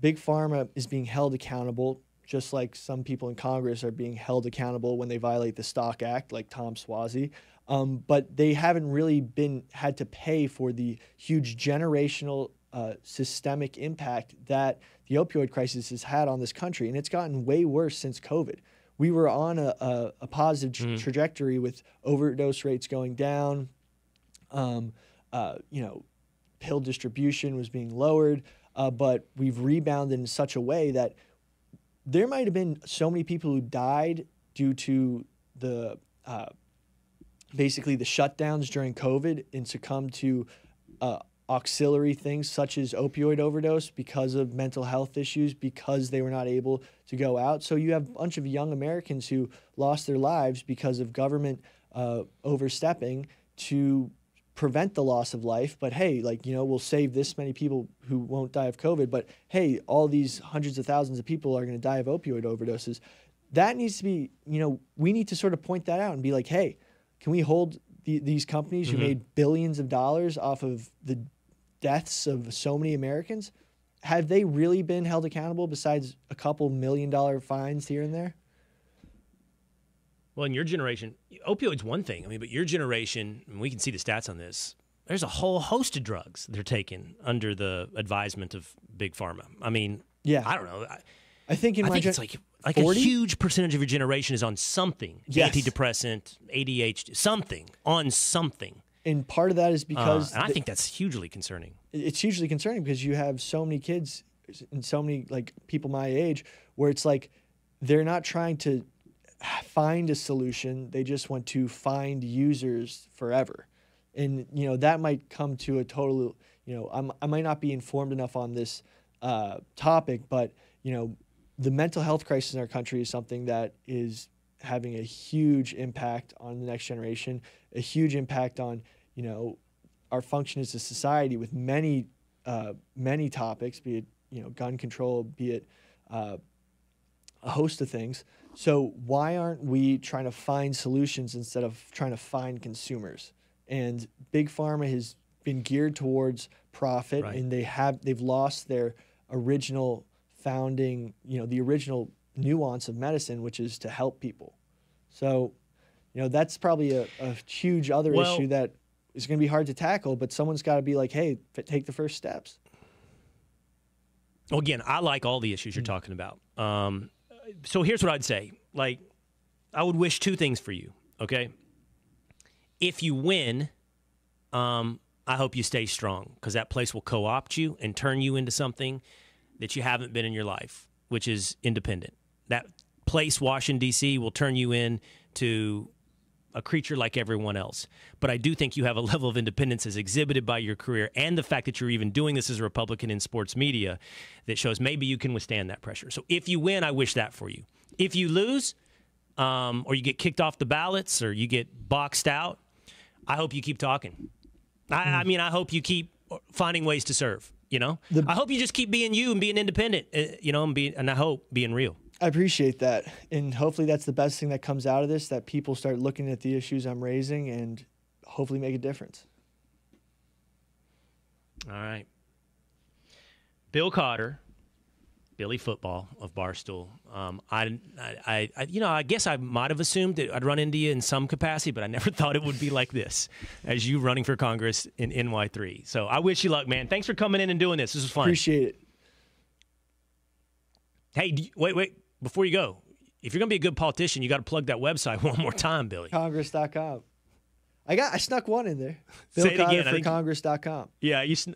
big pharma is being held accountable, just like some people in Congress are being held accountable when they violate the Stock Act, like Tom Suozzi. Um, but they haven't really been had to pay for the huge generational uh, systemic impact that the opioid crisis has had on this country, and it's gotten way worse since COVID. We were on a, a, a positive tra- trajectory with overdose rates going down. Um, uh, you know, pill distribution was being lowered, uh, but we've rebounded in such a way that there might have been so many people who died due to the uh, basically the shutdowns during COVID and succumbed to uh, auxiliary things such as opioid overdose because of mental health issues because they were not able to go out. So you have a bunch of young Americans who lost their lives because of government uh, overstepping to prevent the loss of life. But hey, like, you know, we'll save this many people who won't die of COVID. But hey, all these hundreds of thousands of people are going to die of opioid overdoses. That needs to be, you know, we need to sort of point that out and be like, hey, can we hold the, these companies who Mhm. made billions of dollars off of the deaths of so many Americans? Have they really been held accountable besides a couple million dollar fines here and there? Well, in your generation, opioids one thing. I mean, but your generation, and we can see the stats on this. there's a whole host of drugs they're taking under the advisement of big pharma. I mean, Yeah. I don't know. I, I think in I my think gen- it's like like 40? a huge percentage of your generation is on something, Yes. antidepressant, ADHD, something on something. and part of that is because uh, and I the- think that's hugely concerning. it's hugely concerning because you have so many kids and so many like people my age where it's like they're not trying to find a solution they just want to find users forever and you know that might come to a total you know I'm, i might not be informed enough on this uh, topic but you know the mental health crisis in our country is something that is having a huge impact on the next generation a huge impact on you know our function as a society with many uh, many topics, be it you know gun control, be it uh, a host of things. So why aren't we trying to find solutions instead of trying to find consumers? And big pharma has been geared towards profit, Right. and they have they've lost their original founding, you know, the original nuance of medicine, which is to help people. So, you know, that's probably a, a huge other Well- issue that is going to be hard to tackle, but someone's got to be like, hey, f- take the first steps. Well, again, I like all the issues you're talking about. Um, so here's what I'd say: like, I would wish two things for you. Okay, if you win, um, I hope you stay strong because that place will co-opt you and turn you into something that you haven't been in your life, which is independent. That place, Washington D.C., will turn you into a creature like everyone else. But I do think you have a level of independence as exhibited by your career and the fact that you're even doing this as a Republican in sports media that shows maybe you can withstand that pressure. So if you win, I wish that for you. If you lose, um, or you get kicked off the ballots, or you get boxed out, I hope you keep talking. I, I mean, I hope you keep finding ways to serve. You know, I hope you just keep being you and being independent. Uh, you know, and being, and I hope being real. I appreciate that. And hopefully that's the best thing that comes out of this that people start looking at the issues I'm raising and hopefully make a difference. All right. Bill Cotter, Billy Football of Barstool. Um, I, I, I, you know, I guess I might have assumed that I'd run into you in some capacity, but I never thought it would be like this, as you running for Congress in NY3. So I wish you luck, man. Thanks for coming in and doing this. This was fun. Appreciate it. Hey, you- wait, wait. Before you go, if you're going to be a good politician, you got to plug that website one more time, Billy. Congress.com. I got I snuck one in there. Say it Cotter again. For Congress.com. Yeah, you. Sn-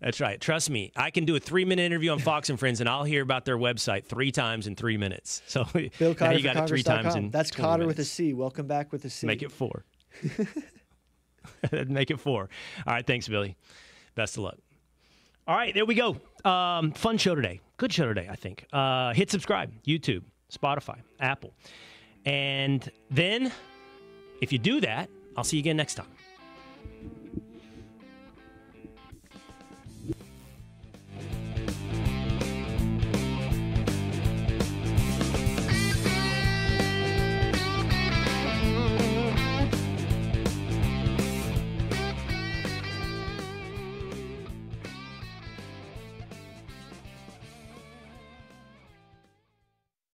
That's right. Trust me, I can do a three-minute interview on Fox and Friends, and I'll hear about their website three times in three minutes. So Bill Cotter you for got it three times in That's 20 Cotter with a C. Welcome back with a C. Make it four. Make it four. All right, thanks, Billy. Best of luck. All right, there we go. Um, fun show today. Good show today, I think. Uh, hit subscribe, YouTube, Spotify, Apple. And then, if you do that, I'll see you again next time.